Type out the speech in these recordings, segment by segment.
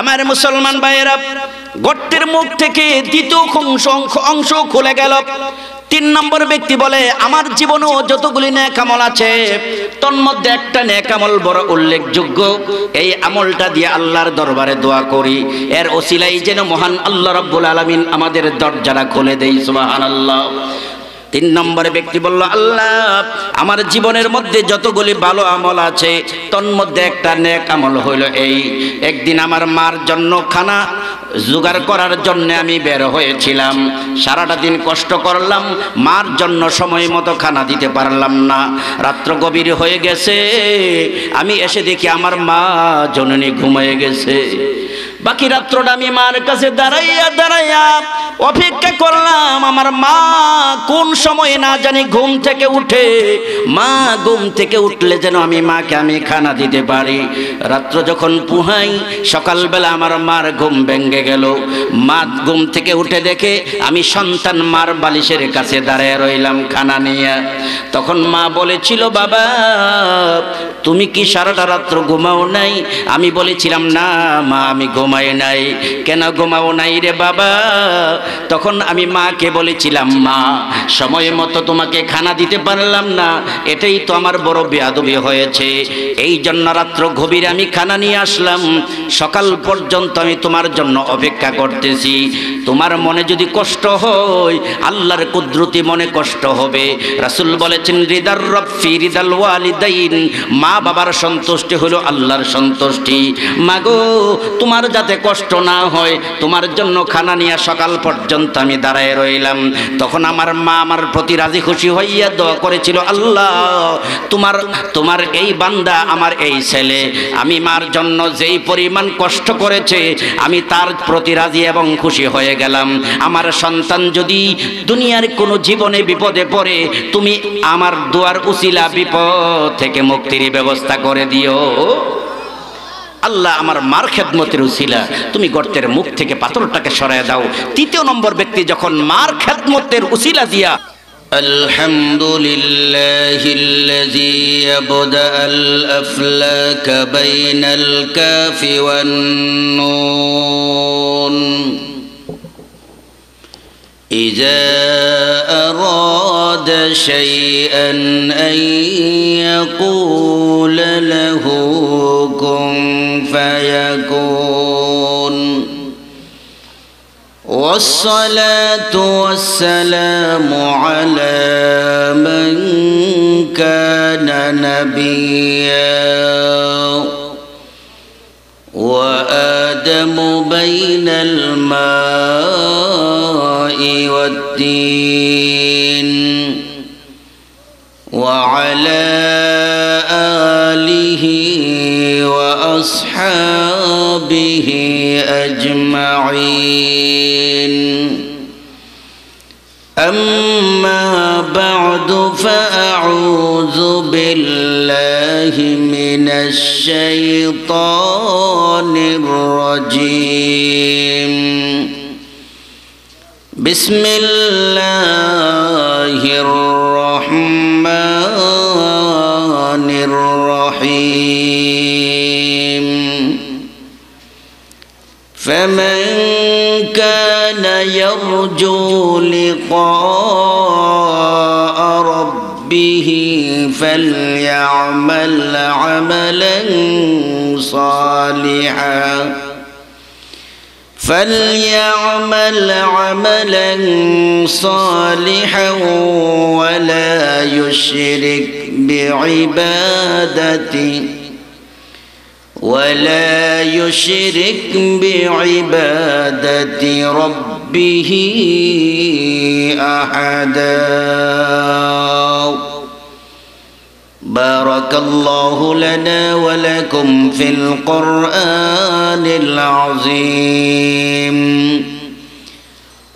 আমার মুসলমান ভাইয়েরা, গর্তের মুখ থেকে দ্বিতীয় অংশ খুলে গেল। তিন নম্বর ব্যক্তি বলে, আমার জীবনেও যতগুলি ন্যাক আমল আছে তন্মধ্যে একটা ন্যাক আমল বড় উল্লেখযোগ্য। এই আমলটা দিয়ে আল্লাহর দরবারে দোয়া করি। এর ওসিলাই যেন মহান আল্লাহ রব্বুল আলমিন আমাদের দরজাটা খুলে দেই সুবাহান আল্লাহ তিন নম্বর ব্যক্তি বলল, আল্লাহ, আমার জীবনের মধ্যে যতগুলি ভালো আমল আছে তন্মধ্যে একটা নেক আমল হইল এই। একদিন আমার মার জন্য খানা জোগাড় করার জন্য আমি বের হয়েছিলাম। সারাটা দিন কষ্ট করলাম, মার জন্য সময় মতো খানা দিতে পারলাম না। রাত্র গভীর হয়ে গেছে, আমি এসে দেখি আমার মা জননী ঘুমিয়ে গেছে। বাকি রাত্রটা আমি মার কাছে দাঁড়াইয়া দাঁড়াইয়া অপেক্ষা করলাম, আমার মা কোন সময়ে না জানি ঘুম থেকে উঠে? মা ঘুম থেকে উঠলে যেন আমি মাকে আমি খানা দিতে পারি। রাত্র যখন পুহাই, সকালবেলা আমার মার ঘুম ভেঙে গেল। মা ঘুম থেকে উঠে দেখে আমি সন্তান মার বালিশের কাছে দাঁড়ায় রইলাম খানা নিয়ে। তখন মা বলেছিল, বাবা, তুমি কি সারাটা রাত্র ঘুমাও নাই? আমি বলেছিলাম, না মা, আমি ঘুমাই নাই। কেন ঘুমাও নাই রে বাবা? তখন আমি মাকে বলেছিলাম, মা, সময় মতো তোমাকে খানা দিতে পারলাম না। এটাই তো আমার বড় বেয়াদবি হয়েছে। এই জন্য রাত্র গভীরে আমি খানা নিয়ে আসলাম। সকাল পর্যন্ত আমি তোমার জন্য অপেক্ষা করতেছি। তোমার মনে যদি কষ্ট হয়, আল্লাহর কুদরতি মনে কষ্ট হবে। রাসুল বলেছেন হৃদার রফি হৃদাল ওয়ালিদাইন। মা বাবার সন্তুষ্টি হলো আল্লাহর সন্তুষ্টি। মাগো তোমার যাতে কষ্ট না হয়, তোমার জন্য খানা নিয়ে সকাল পর্যন্ত আমি দাঁড়ায় রইলাম। তখন আমার মা আমার প্রতি রাজি খুশি হইয়া দোয়া করেছিল, আল্লাহ, তোমার তোমার এই বান্দা আমার এই ছেলে। আমি মার জন্য যেই পরিমাণ কষ্ট করেছে, আমি তার প্রতি রাজি এবং খুশি হয়ে গেলাম। আমার সন্তান যদি দুনিয়ার কোনো জীবনে বিপদে পড়ে, তুমি আমার দুয়ার উসিলা বিপদ থেকে মুক্তির ব্যবস্থা করে দিও। আল্লাহ আমার মার খেদমতের উসিলা তুমি গর্তের মুখ থেকে পাথরটাকে সরায় দাও তৃতীয় নম্বর ব্যক্তি যখন মার খেদমতের উসিলা দিয়া الحمد لله الذي يبدأ الأفلاك بين الكاف والنون إذا أراد شيئا أن يقول له كن فيكون. والصلاة والسلام على من كان نبيا. والدين وعلى آله وأصحابه أجمعين. أما بعد فأعوذ بالله من الشيطان الرجيم. بسم الله الرحمن الرحيم. فمن كان يرجو لقاء ربه فليعمل عملا صالحا. فليعمل عملا صالحا ولا يشرك بعبادته ولا يشرك بعبادة ربه أحدا بارك الله لنا ولكم في القرآن العظيم.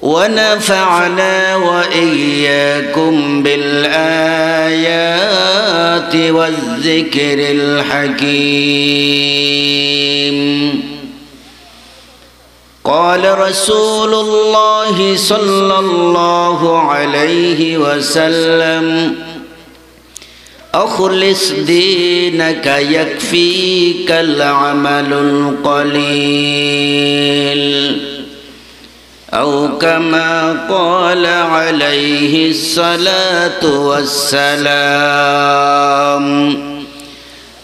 ونفعنا وإياكم بالآيات والذكر الحكيم. قال رسول الله صلى الله عليه وسلم أخلص دينك يكفيك العمل القليل. أو كما قال عليه الصلاة والسلام.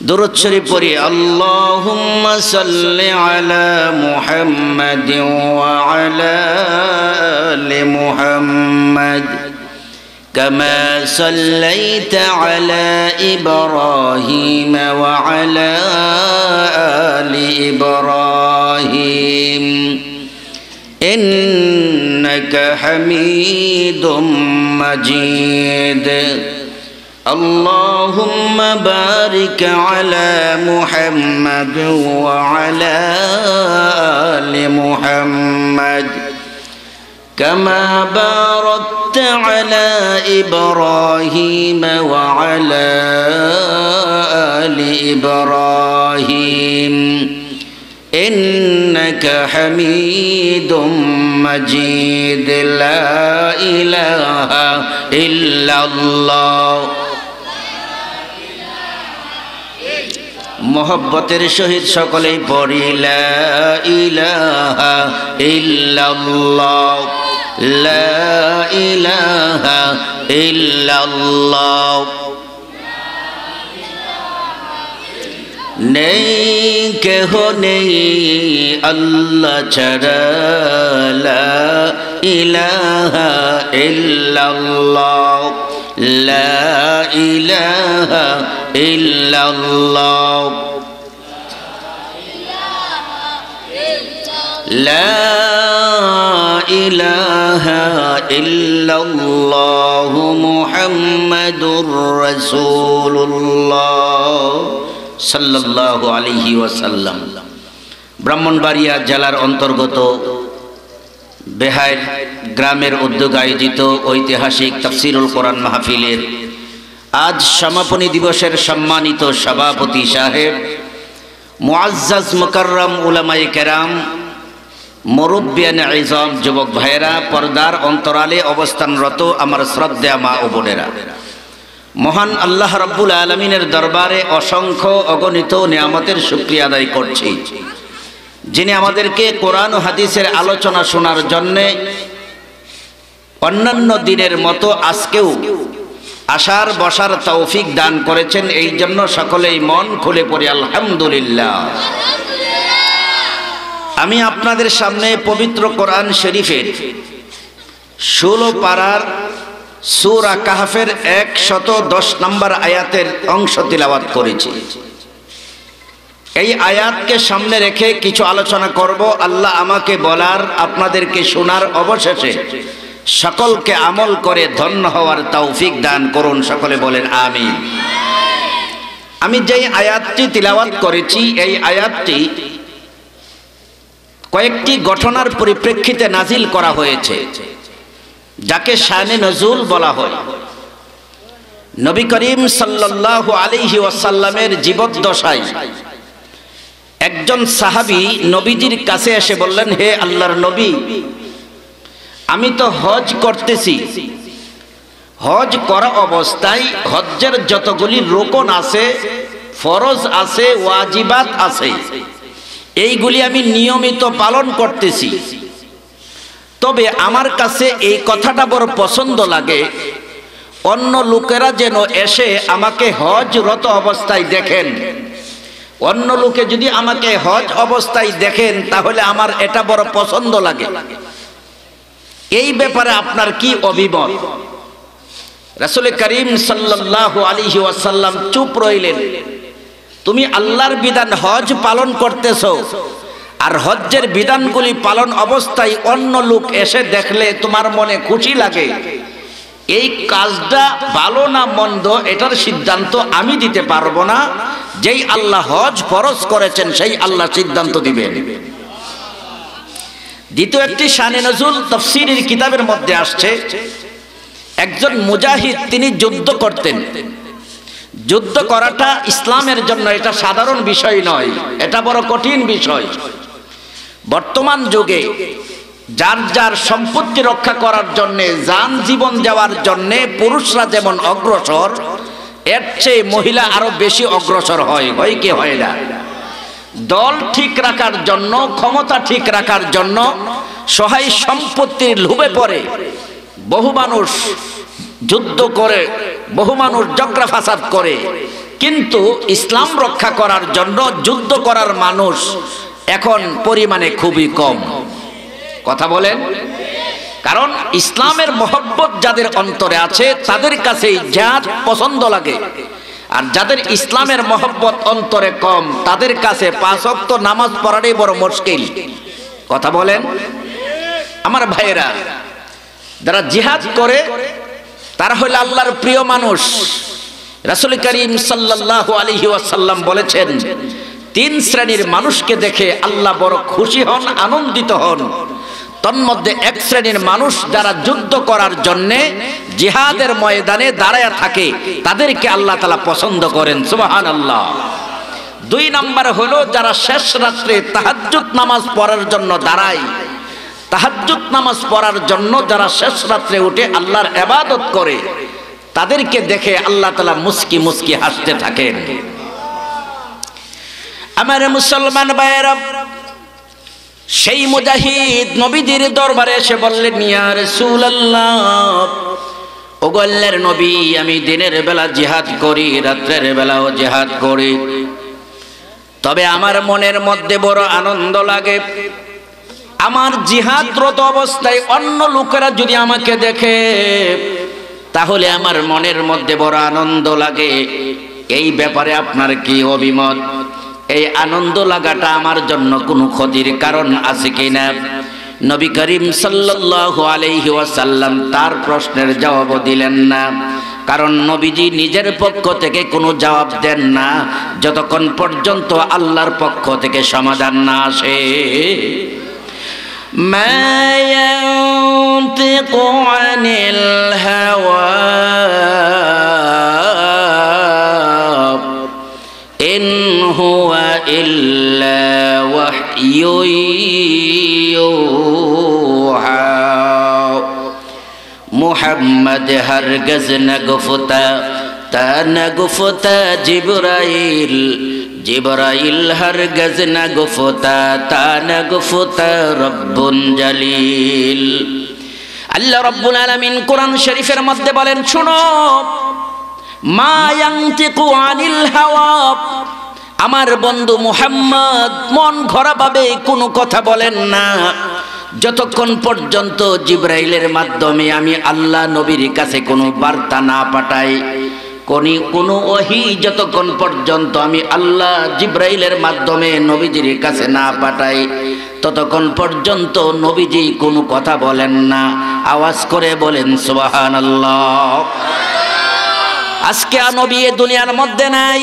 درود شريف اللهم صل على محمد وعلى آل محمد. كما صليت على إبراهيم وعلى آل إبراهيم. إنك حميد مجيد. اللهم بارك على محمد وعلى آل محمد. كما باركت على إبراهيم وعلى آل إبراهيم إنك حميد مجيد لا إله إلا الله মোহব্বতের সহিত সকলেই পড়ি লা ইলাহা ইল্লাল্লাহ লা ইলাহা ইল্লাল্লাহ নেই কেহ নেই আল্লাহ ছাড়া লা ইলাহা ইল্লাল্লাহ লা ইলাহা ইল্লাল্লাহ لا ইলাহা ইল্লাল্লাহ মুহাম্মাদুর রাসূলুল্লাহ সাল্লাল্লাহু আলাইহি ওয়াসাল্লাম। ব্রাহ্মণবাড়িয়া জেলার অন্তর্গত বেহায় গ্রামের উদ্যোগ আয়োজিত ঐতিহাসিক তাফসিরুল কোরআন মাহফিলের আজ সমাপনী দিবসের সম্মানিত সভাপতি সাহেব মুআজ্জাজ মুকাররম উলামায়ে কেরাম মুরব্বিয়ান যুবক ভাইয়েরা, পর্দার অন্তরালে অবস্থানরত আমার শ্রদ্ধা মা ও বোনেরা। মহান আল্লাহ রব্বুল আলমিনের দরবারে অসংখ্য অগণিত নিয়ামতের শুক্রিয়া আদায় করছি। যিনি আমাদেরকে কোরআন হাদিসের আলোচনা শোনার জন্যে অন্যান্য দিনের মতো আজকেও আসার বসার তৌফিক দান করেছেন, এই জন্য সকলেই মন খুলে পড়ে, আলহামদুলিল্লাহ। আমি আপনাদের সামনে পবিত্র কোরআন শরীফের ষোলো পাড়ার সুরা কাহাফের এক শত দশ নম্বর আয়াতের অংশ তিলাবাত করেছি। এই আয়াতকে সামনে রেখে কিছু আলোচনা করব। আল্লাহ আমাকে বলার, আপনাদেরকে শোনার অবশেষে সকলকে আমল করে ধন্য হওয়ার তৌফিক দান করুন, সকলে বলেন আমি আমি যেই আয়াতটি তিলাওয়াত করেছি, এই আয়াতটি কয়েকটি ঘটনার পরিপ্রেক্ষিতে নাজিল করা হয়েছে, যাকে শানে নজুল বলা হয়। নবী করিম সাল্লাল্লাহু আলাইহি ওয়াসাল্লামের জীবদ্দশায় একজন সাহাবী নবীজির কাছে এসে বললেন, হে আল্লাহর নবী, আমি তো হজ করতেছি। হজ করা অবস্থায় হজ্জের যতগুলি রোকন আছে, ফরজ আছে, ওয়াজিবাত আছে এইগুলি আমি নিয়মিত পালন করতেছি। তবে আমার কাছে এই কথাটা বড় পছন্দ লাগে। অন্য লোকেরা যেন এসে আমাকে হজরত অবস্থায় দেখেন। অন্য লোকে যদি আমাকে হজ অবস্থায় দেখেন, তাহলে আমার এটা বড় পছন্দ লাগে। এই ব্যাপারে আপনার কি অভিমত? রাসুল করিম সাল্লাহ আলিহি ওয়াসাল্লাম চুপ রইলেন। তুমি আল্লাহর বিধান হজ পালন করতেছ। আর হজ্জের বিধানগুলি পালন অবস্থায় অন্য লোক এসে দেখলে তোমার মনে খুশি লাগে। এই কাজটা ভালো না মন্দ, এটার সিদ্ধান্ত আমি দিতে পারব না। যেই আল্লাহ হজ ফরজ করেছেন, সেই আল্লাহ সিদ্ধান্ত দিবেন। দ্বিতীয় একটি শানে নজুল তফসিরের কিতাবের মধ্যে আসছে, একজন মুজাহিদ তিনি যুদ্ধ করতেন। যুদ্ধ করাটা ইসলামের জন্য এটা সাধারণ বিষয় নয়, এটা বড় কঠিন বিষয়। বর্তমান যুগে যার যার সম্পত্তি রক্ষা করার জন্যে, যান জীবন যাওয়ার জন্যে পুরুষরা যেমন অগ্রসর, এর চেয়ে মহিলা আরও বেশি অগ্রসর হয় হয় কি হয় না? দল ঠিক রাখার জন্য, ক্ষমতা ঠিক রাখার জন্য সহায় সম্পত্তির লোভে পড়ে বহু মানুষ যুদ্ধ করে, বহু মানুষ জগরা ফাসাদ করে। কিন্তু ইসলাম রক্ষা করার জন্য, যুদ্ধ করার মানুষ এখন পরিমাণে খুবই কম। কথা বলেন? কারণ ইসলামের মহব্বত যাদের অন্তরে আছে, তাদের কাছে জাত পছন্দ লাগে। আর যাদের ইসলামের মহব্বত অন্তরে কম, তাদের কাছে পাঁচ অক্ত নামাজ পড়াটাই বড় মুশকিল। কথা বলেন? আমার ভাইয়েরা, যারা জিহাদ করে তারা হইল আল্লাহর প্রিয় মানুষ। রাসুল করিম সাল্লাহ আলহি ওয়াসাল্লাম বলেছেন, তিন শ্রেণির মানুষকে দেখে আল্লাহ বড় খুশি হন, আনন্দিত হন। তন্মধ্যে এক শ্রেণির মানুষ যারা যুদ্ধ করার জন্যে জিহাদের ময়দানে দাঁড়ায় থাকে, তাদেরকে আল্লাহ তালা পছন্দ করেন সুবাহান আল্লাহ দুই নাম্বার হলো যারা শেষ রাত্রে তাহাজ্জুদ নামাজ পড়ার জন্য দাঁড়ায় তাহাজ্জুদ নামাজ পড়ার জন্য যারা শেষ রাত্রে উঠে আল্লাহর এবাদত করে, তাদেরকে দেখে আল্লাহ তালা মুস্কি মুস্কি হাসতে থাকেন। আমার মুসলমান ভাইয়েরা, সেই মুজাহিদ নবীদের দরবারে এসে বললেন, ইয়া রাসূলুল্লাহ, ও গল্লের নবী, আমি দিনের বেলা জিহাদ করি, রাত্রের বেলাও জিহাদ করি। তবে আমার মনের মধ্যে বড় আনন্দ লাগে। আমার জিহাদরত অবস্থায় অন্য লোকেরা যদি আমাকে দেখে, তাহলে আমার মনের মধ্যে বড় আনন্দ লাগে। এই ব্যাপারে আপনার কি অভিমত? এই আনন্দ লাগাটা আমার জন্য কোনো ক্ষতির কারণ আছে কিনা? নবী করিম সাল্লাল্লাহু আলাইহি ওয়াসাল্লাম তার প্রশ্নের জবাব দিলেন না। কারণ নবীজি নিজের পক্ষ থেকে কোনো জবাব দেন না। যতক্ষণ পর্যন্ত আল্লাহর পক্ষ থেকে সমাধান না আসে। ما ينطق عن الهوى. إن هو إلا وحي يوحى. محمد هرگز نگفتا تا نگفتا جبرائيل জিবরাইল হরগজ না গুফতা, তা না গুফতা রব্বুন জালিল। আল্লাহ রব্বুল আলামিন কোরআন শরীফের মধ্যে বলেন, শুনো, মা ইয়ানতিকু আনিল হাওয়া। আমার বন্ধু মুহাম্মদ মন ঘরা ভাবে কোনো কথা বলেন না। যতক্ষণ পর্যন্ত জিব্রাইলের মাধ্যমে আমি আল্লাহ নবীর কাছে কোনো বার্তা না পাঠাই কোনি কোনো ওহি যতক্ষণ পর্যন্ত আমি আল্লাহ জিব্রাইলের মাধ্যমে নবীজির কাছে না পাঠাই, ততক্ষণ পর্যন্ত নবীজি কোনো কথা বলেন না। আওয়াজ করে বলেন সুবাহান আল্লাহ আজকে নবী এ দুনিয়ার মধ্যে নাই।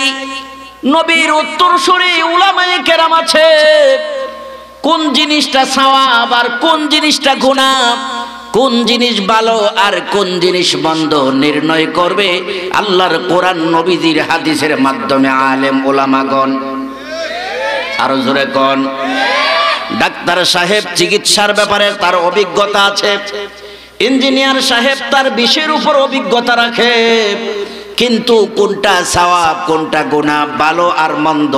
নবীর উত্তর সরে উলামায়ে কেরাম আছে। কোন জিনিসটা সওয়াব আর কোন জিনিসটা গুনাহ? কোন জিনিস ভালো আর কোন জিনিস বন্ধ নির্ণয় করবে আল্লাহর কোরআন নবীজির হাদিসের মাধ্যমে আলেম ওলামাগণ। আরও জোরে কন। ডাক্তার সাহেব চিকিৎসার ব্যাপারে তার অভিজ্ঞতা আছে। ইঞ্জিনিয়ার সাহেব তার বিষের উপর অভিজ্ঞতা রাখে। কিন্তু কোনটা সওয়াব কোনটা গুনাহ ভালো আর মন্দ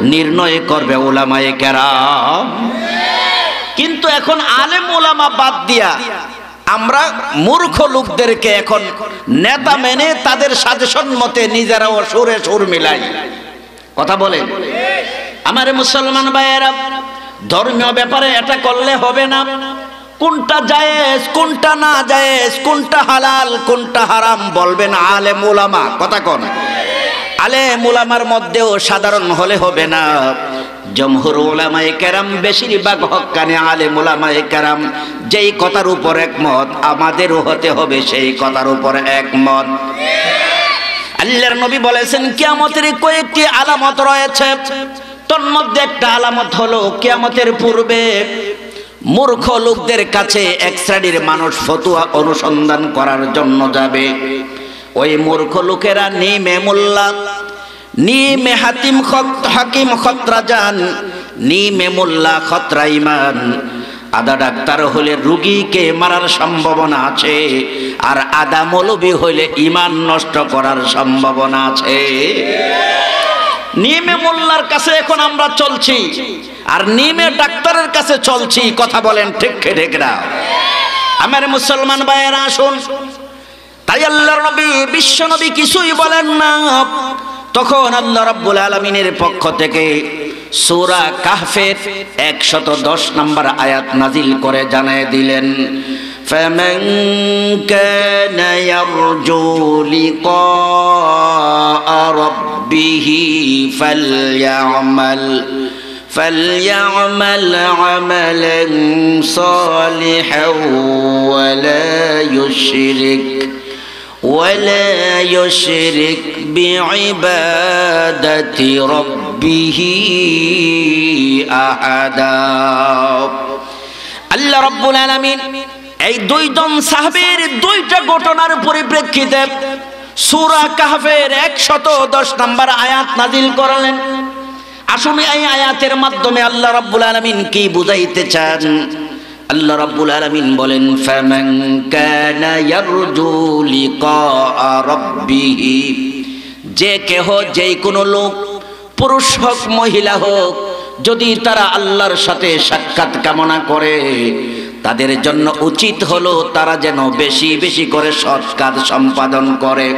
নির্ণয় করবে ওলামায়ে কেরাম। কিন্তু এখন আলেম ওলামা বাদ দিয়া আমরা মূর্খ লোকদেরকে এখন নেতা মেনে তাদের সাজেশন মতে নিজেরাও সুরে সুর মিলাই। কথা বলে? আমার মুসলমান ভাইয়েরা, ধর্মীয় ব্যাপারে এটা করলে হবে না। কোনটা জায়েজ, কোনটা না জায়েজ, কোনটা হালাল, কোনটা হারাম বলবেন আলে ওলামা। কথা কোন। আলে ওলামার মধ্যেও সাধারণ হলে হবে না। জমহুর ওলামায়ে কেরাম, বেশিরভাগ হক্কানে আলেম ওলামায়ে কেরাম, যেই কথার উপর একমত, আমাদেরও হতে হবে সেই কথার উপর একমত। আল্লাহর নবী বলেছেন, কিয়ামতের কয়েকটি আলামত রয়েছে। তন্মধ্যে একটা আলামত হলো কিয়ামতের পূর্বে মূর্খ লোকদের কাছে এক শ্রেণির মানুষ ফতুয়া অনুসন্ধান করার জন্য যাবে। ওই মূর্খ লোকেরা নিমে মোল্লা নিমে হাতিম হাকিম খতরা যান নিমে মোল্লা খতরা ইমান আদা ডাক্তার হলে রুগীকে মারার সম্ভাবনা আছে, আর আদা মৌলবি হইলে ইমান নষ্ট করার সম্ভাবনা আছে। নিমে মোল্লার কাছে এখন আমরা চলছি, আর নিমে ডাক্তারের কাছে চলছি, কথা বলেন ঠিক ঠিক না? আমার মুসলমান ভাইয়েরা, আসুন। তাই আল্লাহর নবী, বিশ্ব নবী কিছুই বলেন না। তখন আল্লাহ রাব্বুল আলামিনের পক্ষ থেকে সূরা কাহফের 110 নম্বর আয়াত নাজিল করে জানায় দিলেন فمن كان يرجو لقاء ربه فليعمل فليعمل عملا صالحا ولا يشرك ولا يشرك بعبادة ربه أحدا আল্লাহ রব্বুল আলামিন এই দুইজন সাহাবীর দুইটা ঘটনার পরিপ্রেক্ষিতে সূরা কাহফের 110 নম্বর আয়াত নাজিল করলেন আসুন এই আয়াতের মাধ্যমে আল্লাহ রাব্বুল আলামিন কি বুঝাইতে চান আল্লাহ রাব্বুল আলামিন বলেন ফামান কানা ইয়ারজু লিকা রাব্বিহি যে কেহ, যেই কোনো লোক, পুরুষ হোক, মহিলা হোক, যদি তারা আল্লাহর সাথে সাক্ষাৎ কামনা করে, তাদের জন্য উচিত হলো তারা যেন বেশি বেশি করে সৎ কাজ সম্পাদন করে।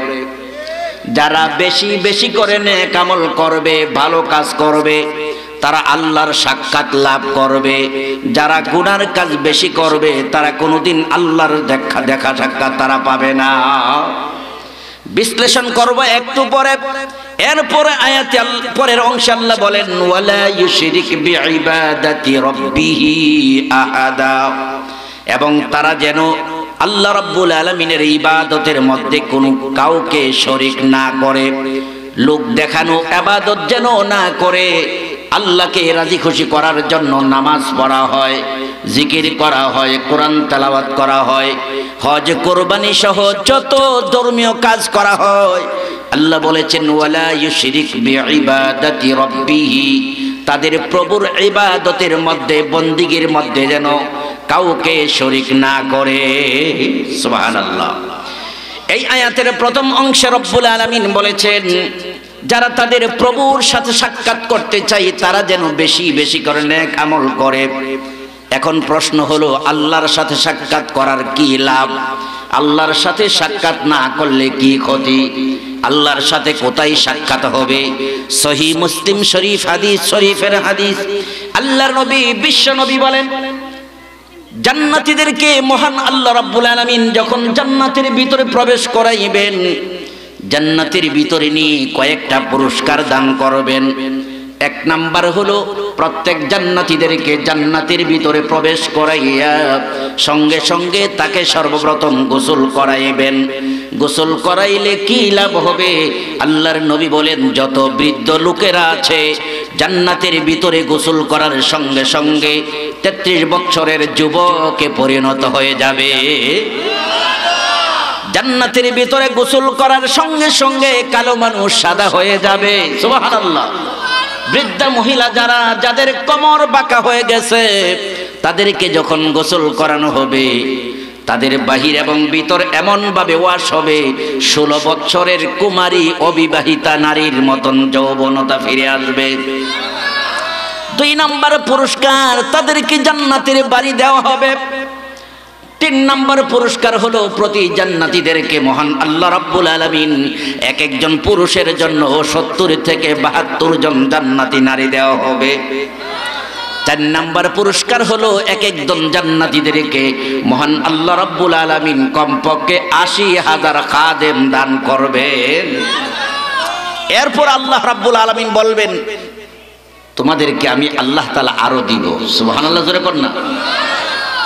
যারা বেশি বেশি করে নেক আমল করবে, ভালো কাজ করবে, তারা আল্লাহর সাক্ষাৎ লাভ করবে। যারা গুনার কাজ বেশি করবে, তারা কোনোদিন আল্লাহর দেখা দেখা সাক্ষাৎ তারা পাবে না। বিশ্লেষণ করব একটু পরে। এরপরে আয়াতে পরের অংশে আল্লাহ বলেন, ওয়ালা ইউশরিক বিইবাদাতি রাব্বিহি আহাদা। এবং তারা যেন আল্লাহ রাব্বুল আলামিনের ইবাদতের মধ্যে কোনো কাউকে শরিক না করে, লোক দেখানো ইবাদত যেন না করে, আল্লাহকে রাজি খুশি করার জন্য নামাজ পড়া হয়, জিকির করা হয়, কোরআন তেলাওয়াত করা হয় হজ কোরবানি সহ যত ধর্মীয় কাজ করা হয়, আল্লাহ বলেছেন, ওয়ালা তাদের প্রভুর ইবাদতের মধ্যে, বন্দিগির মধ্যে যেন কাউকে শরিক না করে। এই আয়াতের প্রথম অংশে রব্বুল আলামিন বলেছেন, যারা তাদের প্রভুর সাথে সাক্ষাৎ করতে চাই তারা যেন বেশি বেশি করে নেক আমল করে। এখন প্রশ্ন হলো, আল্লাহর সাথে সাক্ষাৎ করার কি লাভ? আল্লাহর সাথে সাক্ষাৎ না করলে কি ক্ষতি? আল্লাহর সাথে কোথায় সাক্ষাৎ হবে? সহি মুসলিম শরীফ, হাদিস শরীফের হাদিস। আল্লাহর নবী, বিশ্ব নবী বলেন, জান্নাতীদেরকে মহান আল্লাহ রাব্বুল আলামিন যখন জান্নাতের ভিতরে প্রবেশ করাইবেন, জান্নাতের ভিতরে নিয়ে কয়েকটা পুরস্কার দান করবেন। এক নাম্বার হলো প্রত্যেক জান্নাতীদেরকে জান্নাতের ভিতরে প্রবেশ করাইয়া সঙ্গে সঙ্গে তাকে সর্বপ্রথম গোসল করাইবেন। গোসল করাইলে কি লাভ হবে? আল্লাহর নবী বলেন, যত বৃদ্ধ লোকেরা আছে, জান্নাতের ভিতরে গোসল করার সঙ্গে সঙ্গে তেত্রিশ বছরের যুবকে পরিণত হয়ে যাবে। জান্নাতের ভিতরে গোসল করার সঙ্গে সঙ্গে কালো মানুষ সাদা হয়ে যাবে। সুবহানাল্লাহ। বৃদ্ধা মহিলা যারা, যাদের কমর বাঁকা হয়ে গেছে, তাদেরকে যখন গোসল করানো হবে, তাদের বাহির এবং ভিতর এমন ভাবে ওয়াশ হবে, ষোলো বছরের কুমারী অবিবাহিতা নারীর মতন যৌবনতা ফিরে আসবে। দুই নম্বর পুরস্কার, তাদেরকে জান্নাতের বাড়ি দেওয়া হবে। তিন নম্বর পুরস্কার হলো প্রতি জান্নাতীদেরকে মহান আল্লাহ রাব্বুল আলামিন। এক একজন পুরুষের জন্য সত্তর থেকে বাহাত্তর জন জান্নাতি নারী দেওয়া হবে। চার নাম্বার পুরস্কার হলো এক একজন জান্নাতীদেরকে মহান আল্লাহ রাব্বুল আলামিন কমপক্ষে আশি হাজার খাদেম দান করবেন। এরপর আল্লাহ রাব্বুল আলামিন বলবেন, তোমাদেরকে আমি আল্লাহ তাআলা আরও দিব। সুবহানাল্লাহ, জোরে কর না।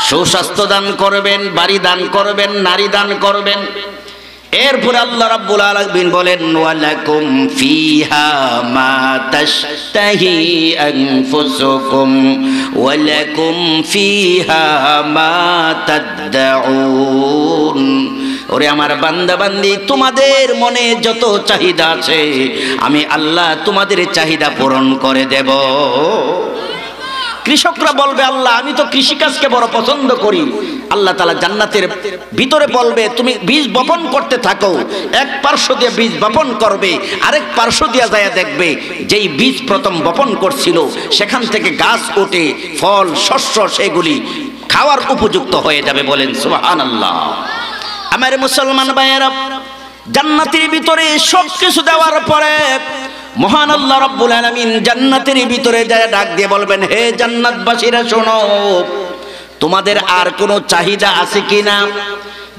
সুস্বাস্থ্য দান করবেন, বাড়ি দান করবেন, নারী দান করবেন। এরপর আল্লাহ রাব্বুল আলামিন বলেন, ওয়ালাকুম ফিহা মা তাশতাহি আনফুসুকুম, ওয়ালাকুম ফিহা মা তাদউন। ওরে আমার বান্দা বান্দি তোমাদের মনে যত চাহিদা আছে, আমি আল্লাহ তোমাদের চাহিদা পূরণ করে দেব। কৃষকরা বলবে, আল্লাহ, আমি তো কৃষিকাজকে বড় পছন্দ করি। আল্লাহ তালা জান্নাতের ভিতরে বলবে, তুমি বীজ বপন করতে থাকো, এক পার্শ্ব দিয়ে বীজ বপন করবে, আরেক পার্শ্ব দিয়ে যায় দেখবে, যেই বীজ প্রথম বপন করছিল, সেখান থেকে গাছ ওঠে, ফল, শস্য, সেগুলি খাওয়ার উপযুক্ত হয়ে যাবে বলেন সুবাহান আল্লাহ আমার মুসলমান ভাইয়েরা, জান্নাতের ভিতরে সব কিছু দেওয়ার পরে মহান আল্লাহ রব্বুল আলামিন জান্নাতের ভিতরে যায় ডাক দিয়ে বলবেন, হে জান্নাতবাসীরা, শোনো, তোমাদের আর কোনো চাহিদা আছে কি না?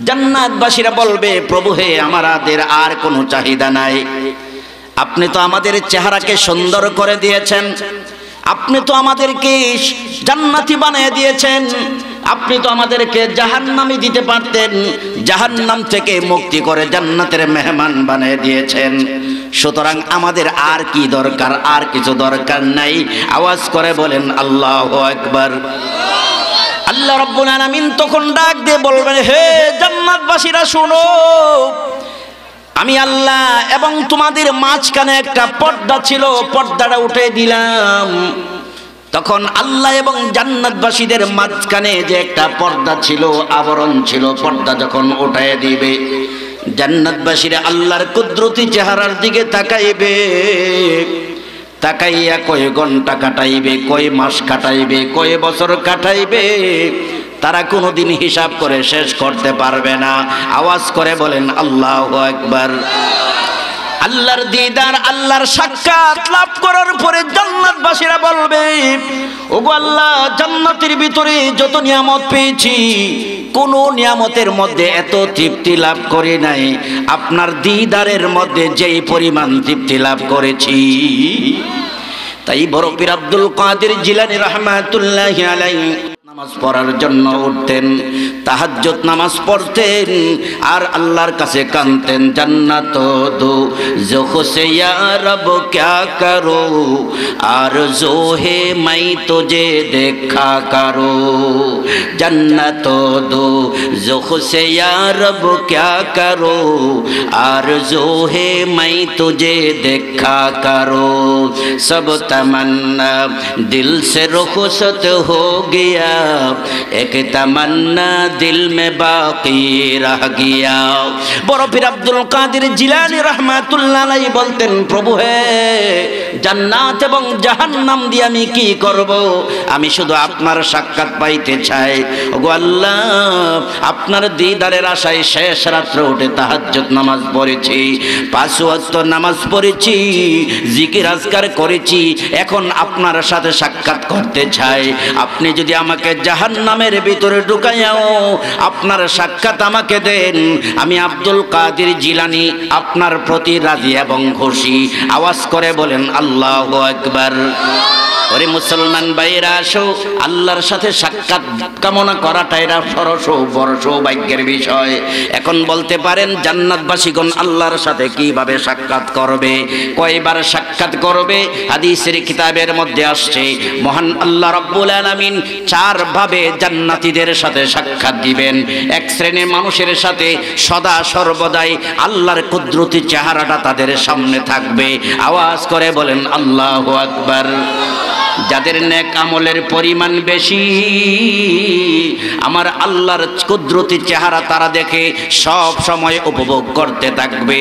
জান্নাতবাসীরা বলবে, প্রভু হে, আমাদের আর কোনো চাহিদা নাই। আপনি তো আমাদের চেহারাকে সুন্দর করে দিয়েছেন। আপনি তো আমাদেরকে জান্নাতি বানিয়ে দিয়েছেন। আপনি তো আমাদেরকে জাহান্নামি দিতে পারতেন। জাহান্নাম থেকে মুক্তি করে জান্নাতের মেহমান বানিয়ে দিয়েছেন। সুতরাং আমাদের আর কি দরকার, আর কিছু দরকার নাই। আওয়াজ করে বলেন, আল্লাহ একবার আল্লাহ রব্বুল আলামিন তখন ডাক দিয়ে বলবেন, হে জান্নাতবাসীরা, শোনো। আমি আল্লাহ এবং তোমাদের মাঝখানে একটা পর্দা ছিল, পর্দাটা উঠে দিলাম। তখন আল্লাহ এবং জান্নাতবাসীদের মাঝখানে যে একটা পর্দা ছিল, আবরণ ছিল, পর্দা যখন উঠায় দিবে জান্নাতবাসীরা আল্লাহর কুদরতি চেহারার দিকে তাকাইবে, তাকাইয়া কয় ঘণ্টা কাটাইবে, কয় মাস কাটাইবে, কয় বছর কাটাইবে, তারা কোনোদিন হিসাব করে শেষ করতে পারবে না। আওয়াজ করে বলেন, আল্লাহ একবার আল্লাহর দিদার, আল্লাহর সাক্ষাৎ লাভ করার পরে জান্নাতবাসীরা বলবে, ওগো আল্লাহ, জান্নাতের ভিতরে যত নিয়ামত পেয়েছি, কোন নিয়ামতের মধ্যে এত তৃপ্তি লাভ করে নাই। আপনার দিদারের মধ্যে যেই পরিমাণ তৃপ্তি লাভ করেছি। তাই বড় পীর আব্দুল কাদের জিলানি রহমাতুল্লাহ আলাইহি নামাজ পড়ার জন্য উঠতেন তাহাজ্জত নামাজ পড়তেন, আর আল্লাহর কাছে কানতেন জান্নাত দো জোখো সে রব ক্যা করো, আর জোহে মাই তোজে দেখা করো। জান্নাত দো জোখো সে রব ক্যা করো, আর জোহে মাই তোজে দেখা করো। সব তমন্না দিল সে রখসত হো গিয়া এক তামান্না দিল মে বাকি রাহ গিয়া। বড় পীর আব্দুল কাদের জিলানি রহমাতুল্লাহ বলতেন, প্রভু হে, জান্নাত এবং দিয়ে আমি কি করব? আমি শুধু আপনার সাক্ষাৎ পাইতে চাই। আপনার দিদারের আশায় শেষ রাত্রে উঠে তাহাজ্জুদ নামাজ পড়েছি, পাঁচ নামাজ পড়েছি, জিকির আজকার করেছি, এখন আপনার সাথে সাক্ষাৎ করতে চাই। আপনি যদি আমাকে জাহান নামের ভিতরে ঢুকাইয়াও আপনার সাক্ষাৎ আমাকে দেন। আমি আব্দুল কাদির জিলানি, আপনার প্রতি রাজি এবং খুশি। আওয়াজ করে বলেন, আল্লাহ একবার ওরে মুসলমান ভাইরা আসো। আল্লাহর সাথে সাক্ষাৎ কামনা করাটা এরা সরস বড় সৌভাগ্যের বিষয়। এখন বলতে পারেন, জান্নাতবাসীগণ আল্লাহর সাথে কীভাবে সাক্ষাৎ করবে, কয়বার সাক্ষাৎ করবে, হাদিসের কিতাবের মধ্যে আসছে, মহান আল্লাহ রব্বুল আলামিন চার ভাবে জান্নাতীদের সাথে সাক্ষাৎ দিবেন। এক শ্রেণির মানুষের সাথে সদা সর্বদাই আল্লাহর কুদরতি চেহারাটা তাদের সামনে থাকবে। আওয়াজ করে বলেন, আল্লাহ আকবার। যাদের নেক আমলের পরিমাণ বেশি, আমার আল্লাহর কুদরতি চেহারা তারা দেখে সব সময় উপভোগ করতে থাকবে।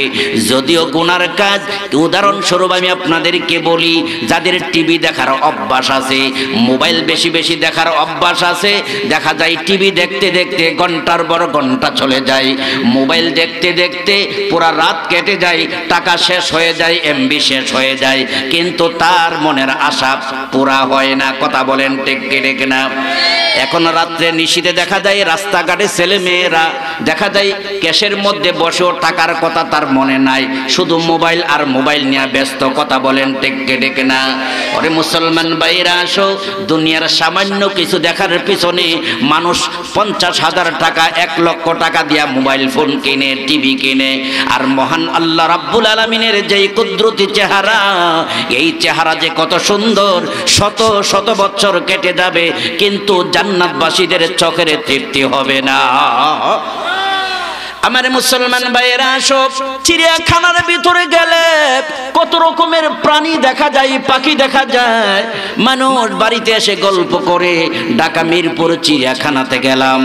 যদিও গুনার কাজ, উদাহরণস্বরূপ আমি আপনাদেরকে বলি, যাদের টিভি দেখার অভ্যাস আছে, মোবাইল বেশি বেশি দেখার অভ্যাস আছে, দেখা যায় টিভি দেখতে দেখতে ঘণ্টার বড় ঘণ্টা চলে যায়, মোবাইল দেখতে দেখতে পুরা রাত কেটে যায়, টাকা শেষ হয়ে যায় এমবি শেষ হয়ে যায়, কিন্তু তার মনের আশা পুরা হয় না, কথা বলেন টেক টেক না। এখন রাত্রে নিশিতে দেখা যায় রাস্তাঘাটে ছেলে মেয়েরা, দেখা যায় ক্যাশের মধ্যে বসেও টাকার কথা তার মনে নাই। শুধু মোবাইল আর মোবাইল নিয়ে ব্যস্ত, কথা বলেন টেকে টেকে না। ওরে মুসলমান ভাইরা, আসো, দুনিয়ার সামান্য কিছু দেখার পিছনে মানুষ পঞ্চাশ হাজার টাকা, এক লক্ষ টাকা দিয়া মোবাইল ফোন কিনে, টিভি কিনে। আর মহান আল্লাহ রাব্বুল আলমিনের যেই কুদরতি চেহারা, এই চেহারা যে কত সুন্দর শত শত বছর কেটে যাবে কিন্তু জান্নাতবাসীদের চোখের তৃপ্তি হবে না। আমার মুসলমান ভাইয়েরা সব চিড়িয়াখানার ভিতরে গেলে কত রকমের প্রাণী দেখা যায়, পাখি দেখা যায়। মানুষ বাড়িতে এসে গল্প করে, ঢাকা, মিরপুর, চিড়িয়াখানাতে গেলাম।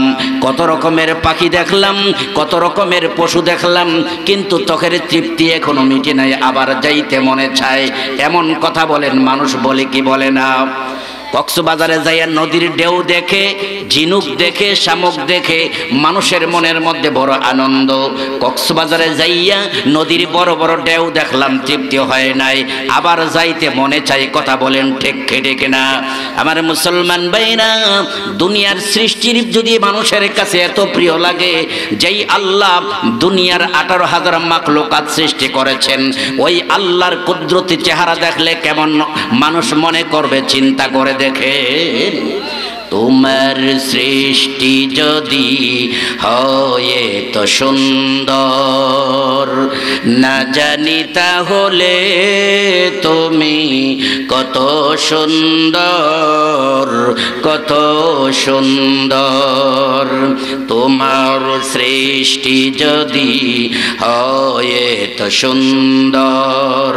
কত রকমের পাখি দেখলাম, কত রকমের পশু দেখলাম, কিন্তু চোখের তৃপ্তি এখনও মিটে নাই, আবার যাইতে মনে চায়। এমন কথা বলেন, মানুষ বলে কি বলে না। কক্সবাজারে যাইয়া নদীর ঢেউ দেখে, ঝিনুক দেখে, শামুক দেখে, মানুষের মনের মধ্যে বড় আনন্দ। কক্সবাজারে যাইয়া নদীর বড় বড় ঢেউ দেখলাম, তৃপ্তি হয় নাই। আবার যাইতে মনে চাই, কথা বলেন ঠিক খেটে কিনা আমার মুসলমান ভাইরা, দুনিয়ার সৃষ্টির যদি মানুষের কাছে এত প্রিয় লাগে, যেই আল্লাহ দুনিয়ার আঠারো হাজার মাখলুকাত সৃষ্টি করেছেন, ওই আল্লাহর কুদরতি চেহারা দেখলে কেমন মানুষ মনে করবে, চিন্তা করে দেখেন তোমার সৃষ্টি যদি হয় তো সুন্দর। না জানি তাহলে তুমি কত সুন্দর কত সুন্দর। তোমার সৃষ্টি যদি হয় তো সুন্দর।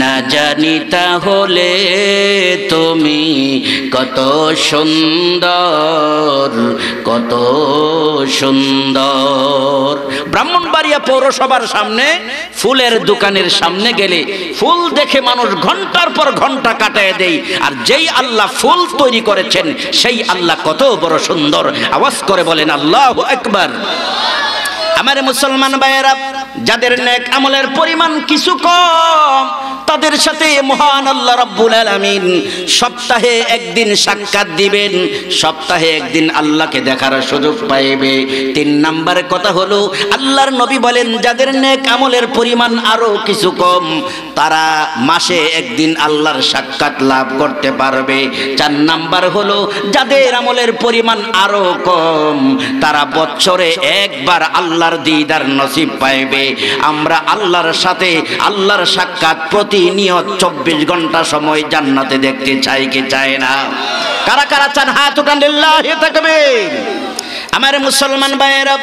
না জানি তাহলে তুমি কত সুন্দর কত সুন্দর। ব্রাহ্মণবাড়িয়া পৌরসভার সামনে ফুলের দোকানের সামনে গেলে ফুল দেখে মানুষ ঘণ্টার পর ঘণ্টা কাটায় দেয় আর যেই আল্লাহ ফুল তৈরি করেছেন, সেই আল্লাহ কত বড় সুন্দর। আওয়াজ করে বলেন, আল্লাহ একবার আমার মুসলমান ভাইয়েরা, যাদের নেক আমলের পরিমাণ কিছু কম, তাদের সাথে মহান আল্লাহ রাব্বুল আলামিন সপ্তাহে একদিন সাক্ষাৎ দিবেন। সপ্তাহে একদিন আল্লাহকে দেখার সুযোগ পাইবে। তিন নাম্বার কথা হলো, আল্লাহর নবী বলেন, যাদের নেক আমলের পরিমাণ আরও কিছু কম, তারা মাসে একদিন আল্লাহর সাক্ষাৎ লাভ করতে পারবে। চার নাম্বার হলো, যাদের আমলের পরিমাণ আরও কম, তারা বছরে একবার আল্লাহর দিদার নসিব পাইবে। আমরা আল্লাহর সাথে আল্লাহর সাক্ষাৎ প্রতিনিয়ত চব্বিশ ঘণ্টা সময় জান্নাতে দেখতে চাই কি চায় না। কারা কারা চান হাত উঠান আমার মুসলমান ভাইয়েরা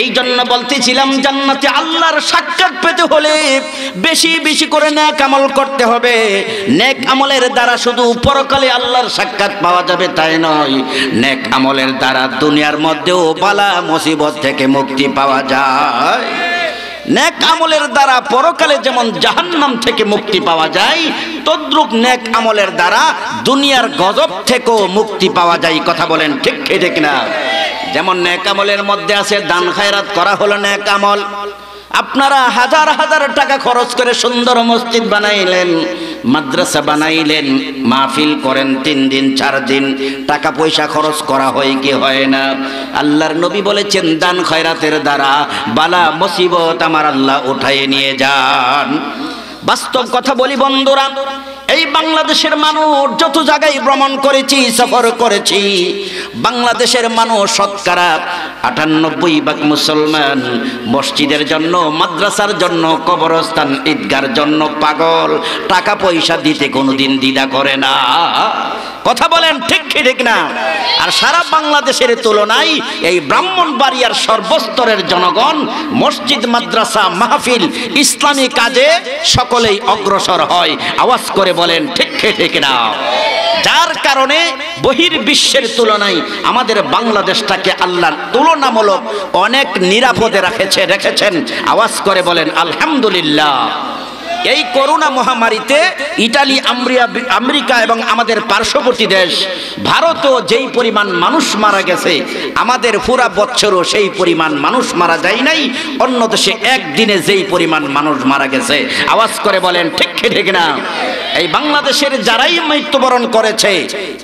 এই জন্য বলতেছিলাম, জান্নাতে আল্লাহর সাক্ষাৎ পেতে হলে বেশি বেশি করে নেক আমল করতে হবে। নেক আমলের দ্বারা শুধু পরকালে আল্লাহর সাক্ষাৎ পাওয়া যাবে তাই নয়, নেক আমলের দ্বারা দুনিয়ার মধ্যেও বালা মুসিবত থেকে মুক্তি পাওয়া যায়। নেক আমলের দ্বারা পরকালে যেমন জাহান্নাম থেকে মুক্তি পাওয়া যায়, তদ্রুপ নেক আমলের দ্বারা দুনিয়ার গজব থেকেও মুক্তি পাওয়া যায়। কথা বলেন ঠিক ঠিক না? যেমন নেক আমলের মধ্যে আছে দান খায়রাত করা হলো নেক আমল আপনারা হাজার হাজার টাকা খরচ করে সুন্দর মসজিদ বানাইলেন, মাদ্রাসা বানাইলেন, মাহফিল করেন তিন দিন, চার দিন, টাকা পয়সা খরচ করা হয় কি হয় না? আল্লাহর নবী বলেছেন, দান খয়রাতের দ্বারা বালা মুসিবত আমার আল্লাহ উঠাইয়ে নিয়ে যান। বাস্তব কথা বলি বন্ধুরা এই বাংলাদেশের মানুষ যত জায়গায় ভ্রমণ করেছি, সফর করেছি, বাংলাদেশের মানুষ শতকরা আটানব্বই ভাগ মুসলমান মসজিদের জন্য, মাদ্রাসার জন্য, কবরস্থান, ঈদগার জন্য পাগল, টাকা পয়সা দিতে কোনোদিন দ্বিধা করে না। কথা বলেন ঠিক কি, ঠিক না? আর সারা বাংলাদেশের তুলনায় এই ব্রাহ্মণবাড়িয়ার সর্বস্তরের জনগণ মসজিদ, মাদ্রাসা, মাহফিল, ইসলামী কাজে সকলেই অগ্রসর হয়। আওয়াজ করে বলেন, ঠিক ঠিক না। যার কারণে বহির বিশ্বের তুলনায় আমাদের বাংলাদেশটাকে আল্লাহ তুলনামূলক অনেক নিরাপদে রাখেছে, রেখেছেন। আওয়াজ করে বলেন, আলহামদুলিল্লাহ। এই করোনা মহামারীতে ইটালি আমেরিকা এবং আমাদের পার্শ্ববর্তী দেশ, ভারতও যেই পরিমাণ মানুষ মারা গেছে, আমাদের পুরা বছরও সেই পরিমাণ মানুষ মারা যায় নাই, অন্য দেশে একদিনে যেই পরিমাণ মানুষ মারা গেছে। আওয়াজ করে বলেন, ঠিক ঠিক না? এই বাংলাদেশের যারাই মৃত্যুবরণ করেছে,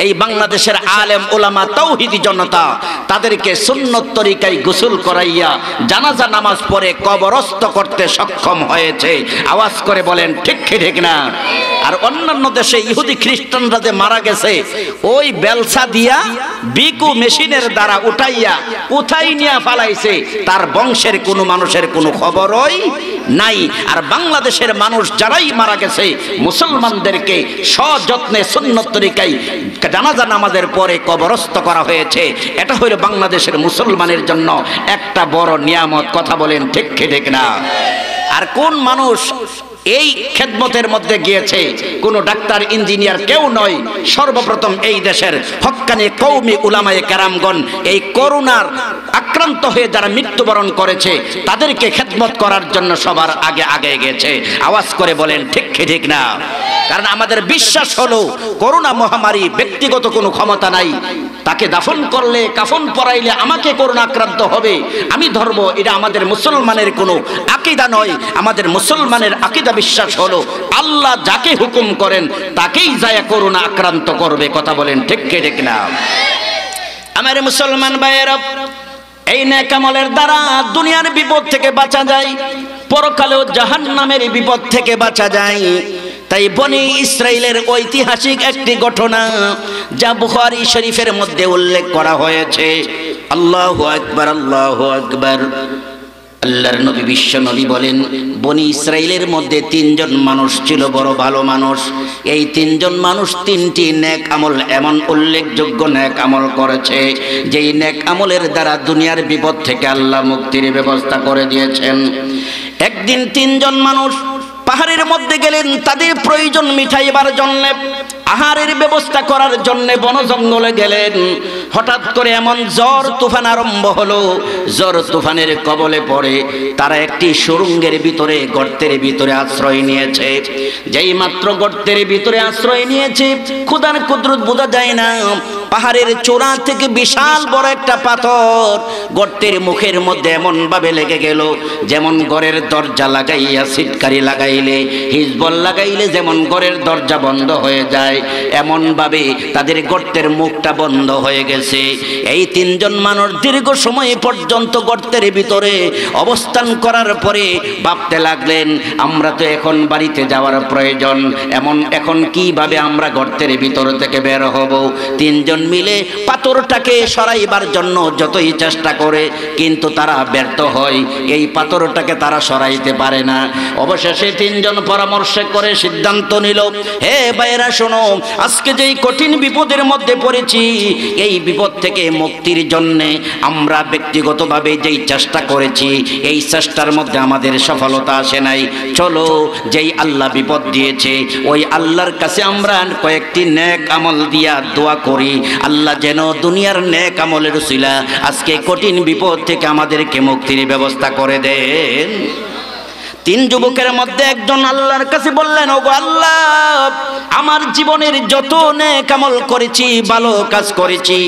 এই বাংলাদেশের আলেম ওলামা তৌহিদি জনতা, তাদেরকে সুন্নত তরিকায় গোসল করাইয়া জানাজা, নামাজ পড়ে কবরস্থ করতে সক্ষম হয়েছে। আওয়াজ করে বলেন, ঠিক ঠিক না? আর অন্যান্য দেশে ইহুদি খ্রিস্টানরা যে মারা গেছে, ওই বেলসা দিয়া বিকু মেশিনের দ্বারা উঠাইয়া উঠাই নিয়া ফালাইছে, তার বংশের কোনো মানুষের কোনো খবরই নাই। আর বাংলাদেশের মানুষ যারাই মারা গেছে, মুসলমানদেরকে সযত্নে সুন্নত তরিকায় জানাজা নামাজের পরে কবরস্থ করা হয়েছে। এটা হলো বাংলাদেশের মুসলমানের জন্য একটা বড় নিয়ামত। কথা বলেন, ঠিক ঠিক না? আর কোন মানুষ এই খেদমতের মধ্যে গিয়েছে। কোন ডাক্তার, ইঞ্জিনিয়ার কেউ নয়। সর্বপ্রথম এই দেশের হকানি কৌমি উলামায়ে কারামগণ এই করোনার আক্রান্ত হয়ে যারা মৃত্যুবরণ করেছে, তাদেরকে খেদমত করার জন্য সবার আগে আগে গেছে আওয়াজ করে বলেন, ঠিক ঠিক না? কারণ আমাদের বিশ্বাস হলো, করোনা মহামারী ব্যক্তিগত কোনো ক্ষমতা নাই। তাকে দাফন করলে, কাফন পরাইলে আমাকে করোনা আক্রান্ত হবে। আমি ধর্ম, এটা আমাদের মুসলমানের কোনো আকিদা নয়। আমাদের মুসলমানের আকিদা বিশ্বাস হলো, আল্লাহ যাকে হুকুম করেন, তাকেই যায় করোনা আক্রান্ত করবে। কথা বলেন, ঠিক কে, ঠিক না? আমার মুসলমান ভাইয়েরা, এই নেকামলের দ্বারা দুনিয়ার বিপদ থেকে বাঁচা যায়, পরকালেও জাহান নামের বিপদ থেকে বাঁচা যায়। তাই বনি ইসরায়েলের ঐতিহাসিক একটি ঘটনা যা বুখারী শরীফের মধ্যে উল্লেখ করা হয়েছে। আল্লাহু আকবার আল্লাহু আকবার। আল্লাহর নবী, বিশ্ব নবী বলেন, বনি ইসরায়েলের মধ্যে তিনজন মানুষ ছিল, বড় ভালো মানুষ। এই তিনজন মানুষ তিনটি নেক আমল, এমন উল্লেখযোগ্য নেক আমল করেছে, যেই নেক আমলের দ্বারা দুনিয়ার বিপদ থেকে আল্লাহ মুক্তির ব্যবস্থা করে দিয়েছেন। একদিন তিনজন মানুষ পাহাড়ের মধ্যে গেলেন, তাদের প্রয়োজন মিঠাইবার জন্য, আহারের ব্যবস্থা করার জন্য বন জঙ্গলে গেলেন। হঠাৎ করে এমন জ্বর তুফান আরম্ভ হলো। জ্বর তুফানের কবলে পড়ে তারা একটি সুরঙ্গের ভিতরে, গর্তের ভিতরে আশ্রয় নিয়েছে। যেই মাত্র গর্তের ভিতরে আশ্রয় নিয়েছে ক্ষুদার কুদরত বোঝা যায় না। পাহাড়ের চূড়া থেকে বিশাল বড় একটা পাথর গর্তের মুখের মধ্যে এমন ভাবে লেগে গেল, যেমন ঘরের দরজা লাগাইয়া সিটকারি লাগাইলে, হিজবল লাগাইলে যেমন ঘরের দরজা বন্ধ হয়ে যায় এমন ভাবে তাদের গর্তের মুখটা বন্ধ হয়ে গেছে। এই তিনজন মানুষ দীর্ঘ সময় পর্যন্ত গর্তের ভিতরে অবস্থান করার পরে ভাবতে লাগলেন, আমরা তো এখন বাড়িতে যাওয়ার প্রয়োজন, এমন এখন কীভাবে আমরা গর্তের ভিতর থেকে বের হব? তিনজন মিলে পাথরটাকে সরাইবার জন্য যতই চেষ্টা করে, কিন্তু তারা ব্যর্থ হয়। এই পাথরটাকে তারা সরাইতে পারে না। অবশেষে তিনজন পরামর্শ করে সিদ্ধান্ত নিল, হে ভাইরা শোনো, আজকে যেই কঠিন বিপদের মধ্যে পড়েছি, এই বিপদ থেকে মুক্তির জন্যে আমরা ব্যক্তিগতভাবে যেই চেষ্টা করেছি, এই চেষ্টার মধ্যে আমাদের সফলতা আসে নাই। চলো, যেই আল্লাহ বিপদ দিয়েছে, ওই আল্লাহর কাছে আমরা কয়েকটি ন্যাক আমল দিয়া দোয়া করি। আল্লাহ যেন দুনিয়ার ন্যাক আমলের উসিলা আজকে কঠিন বিপদ থেকে আমাদেরকে মুক্তির ব্যবস্থা করে দেন। তিন যুবকের মধ্যে একজন আল্লাহর কাছে বললেন, ওগো আল্লাহ, আমার জীবনের যত নেক আমল করেছি, ভালো কাজ করেছি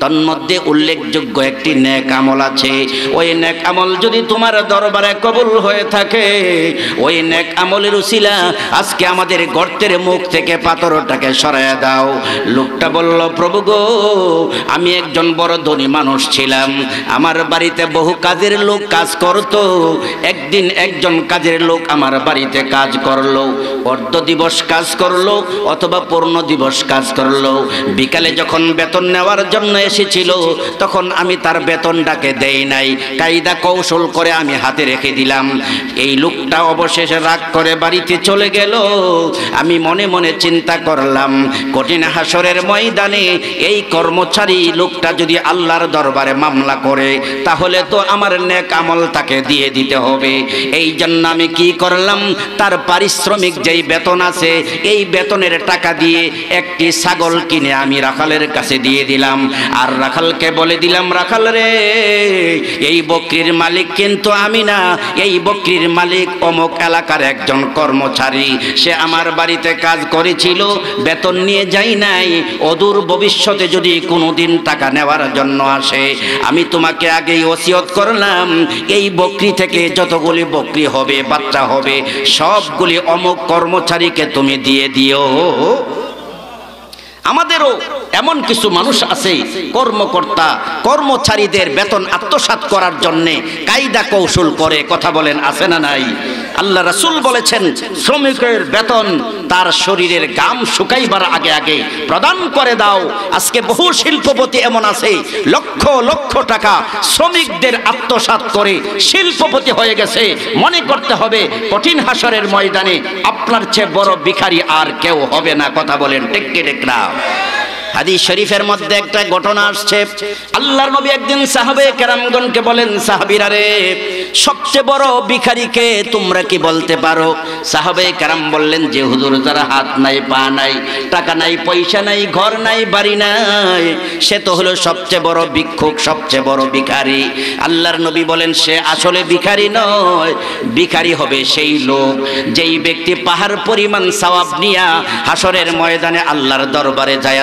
তন্মধ্যে উল্লেখযোগ্য একটি নেক আমল আছে। ওই নেক আমল যদি তোমার দরবারে কবুল হয়ে থাকে, ওই নেক আমলের উসিলা আজকে আমাদের গর্তের মুখ থেকে পাথরটাকে সরাইয়া দাও। লোকটা বলল, প্রভু গো, আমি একজন বড় ধনী মানুষ ছিলাম। আমার বাড়িতে বহু কাজের লোক কাজ করতো। একদিন একজন কাজের লোক আমার বাড়িতে কাজ করল। অর্ধ দিবস কাজ করল অথবা পূর্ণ দিবস কাজ করল। বিকালে যখন বেতন নেওয়ার জন্য এসেছিল, তখন আমি তার বেতনটাকে দেই নাই। কায়দা কৌশল করে আমি হাতে রেখে দিলাম। এই লোকটা অবশেষে রাগ করে বাড়িতে চলে গেল। আমি মনে মনে চিন্তা করলাম, কঠিন হাসরের ময়দানে এই কর্মচারী লোকটা যদি আল্লাহর দরবারে মামলা করে, তাহলে তো আমার নেক আমল তাকে দিয়ে দিতে হবে। এই জন্য আমি কি করলাম, তার পারিশ্রমিক যেই বেতন আছে, এই বেতনের টাকা দিয়ে একটি ছাগল কিনে আমি রাখালের কাছে দিয়ে দিলাম। আর রাখালকে বলে দিলাম, রাখাল রে, এই বকরির মালিক কিন্তু আমি না। এই বকরির মালিক অমুক এলাকার একজন কর্মচারী। সে আমার বাড়িতে কাজ করেছিল, বেতন নিয়ে যাই নাই। অদূর ভবিষ্যতে যদি কোনোদিন টাকা নেওয়ার জন্য আসে, আমি তোমাকে আগেই ওসিয়ত করলাম, এই বকরি থেকে যতগুলি বকরি হবে, বাচ্চা হবে, সবগুলি অমুক কর্মচারীকে তুমি দিয়ে দিও। আমাদেরও এমন কিছু মানুষ আছে, কর্মকর্তা, কর্মচারীদের বেতন আত্মসাৎ করার জন্য কায়দা কৌশল করে কথা বলেন, আছে না নাই? আল্লাহ রাসূল বলেছেন, শ্রমিকের বেতন তার শরীরের গাম শুকাইবার আগে আগে প্রদান করে দাও। আজকে বহু শিল্পপতি এমন আছে, লক্ষ লক্ষ টাকা শ্রমিকদের আত্মসাৎ করে শিল্পপতি হয়ে গেছে। মনে করতে হবে, কঠিন হাসরের ময়দানে আপনার চেয়ে বড় ভিখারি আর কেউ হবে না, কথা বলেন, ঠিক কি, ঠিক না? হাদিস শরীফের মধ্যে একটা ঘটনা আসছে। আল্লাহর নবী একদিন সাহাবে কেরামগণকে বলেন, সাহাবীরা রে, সবচেয়ে বড় ভিখারিকে তোমরা কি বলতে পারো? সাহাবে কেরাম বললেন, যে হুজুর যারা হাত নাই, পা নাই, টাকা নাই, পয়সা নাই, ঘর নাই, বাড়ি নাই, সে তো হলো সবচেয়ে বড় ভিক্ষুক, সবচেয়ে বড় ভিখারি। আল্লাহর নবী বলেন, সে আসলে ভিখারি নয়, ভিখারি হবে সেই লোক, যেই ব্যক্তি পাহাড় পরিমাণ সওয়াব নিয়া হাসরের ময়দানে আল্লাহর দরবারে যায়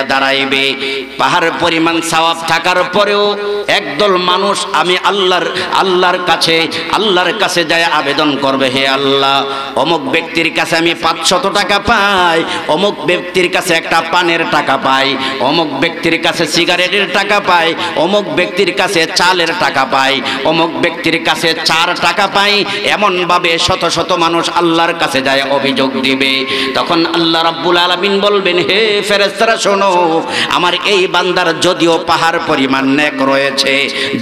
দাঁড়াইবে পাহাড় পরিমাণ সওয়াব থাকার পরেও একদল মানুষ আমি আল্লাহর আল্লাহর কাছে আল্লাহর কাছে যায় আবেদন করবে, হে আল্লাহ। অমুক ব্যক্তির কাছে আমি পাঁচশত টাকা পাই, অমুক ব্যক্তির কাছে একটা পানের টাকা পাই, অমুক ব্যক্তির কাছে সিগারেটের টাকা পাই, অমুক ব্যক্তির কাছে চালের টাকা পাই, অমুক ব্যক্তির কাছে চার টাকা পাই, এমনভাবে শত শত মানুষ আল্লাহর কাছে যায় অভিযোগ দিবে। তখন আল্লাহ রাব্বুল আলামিন বলবেন, হে ফেরেস্তারা শোনো আমার এই বান্দার যদিও পাহাড় পরিমাণ নেক রয়েছে,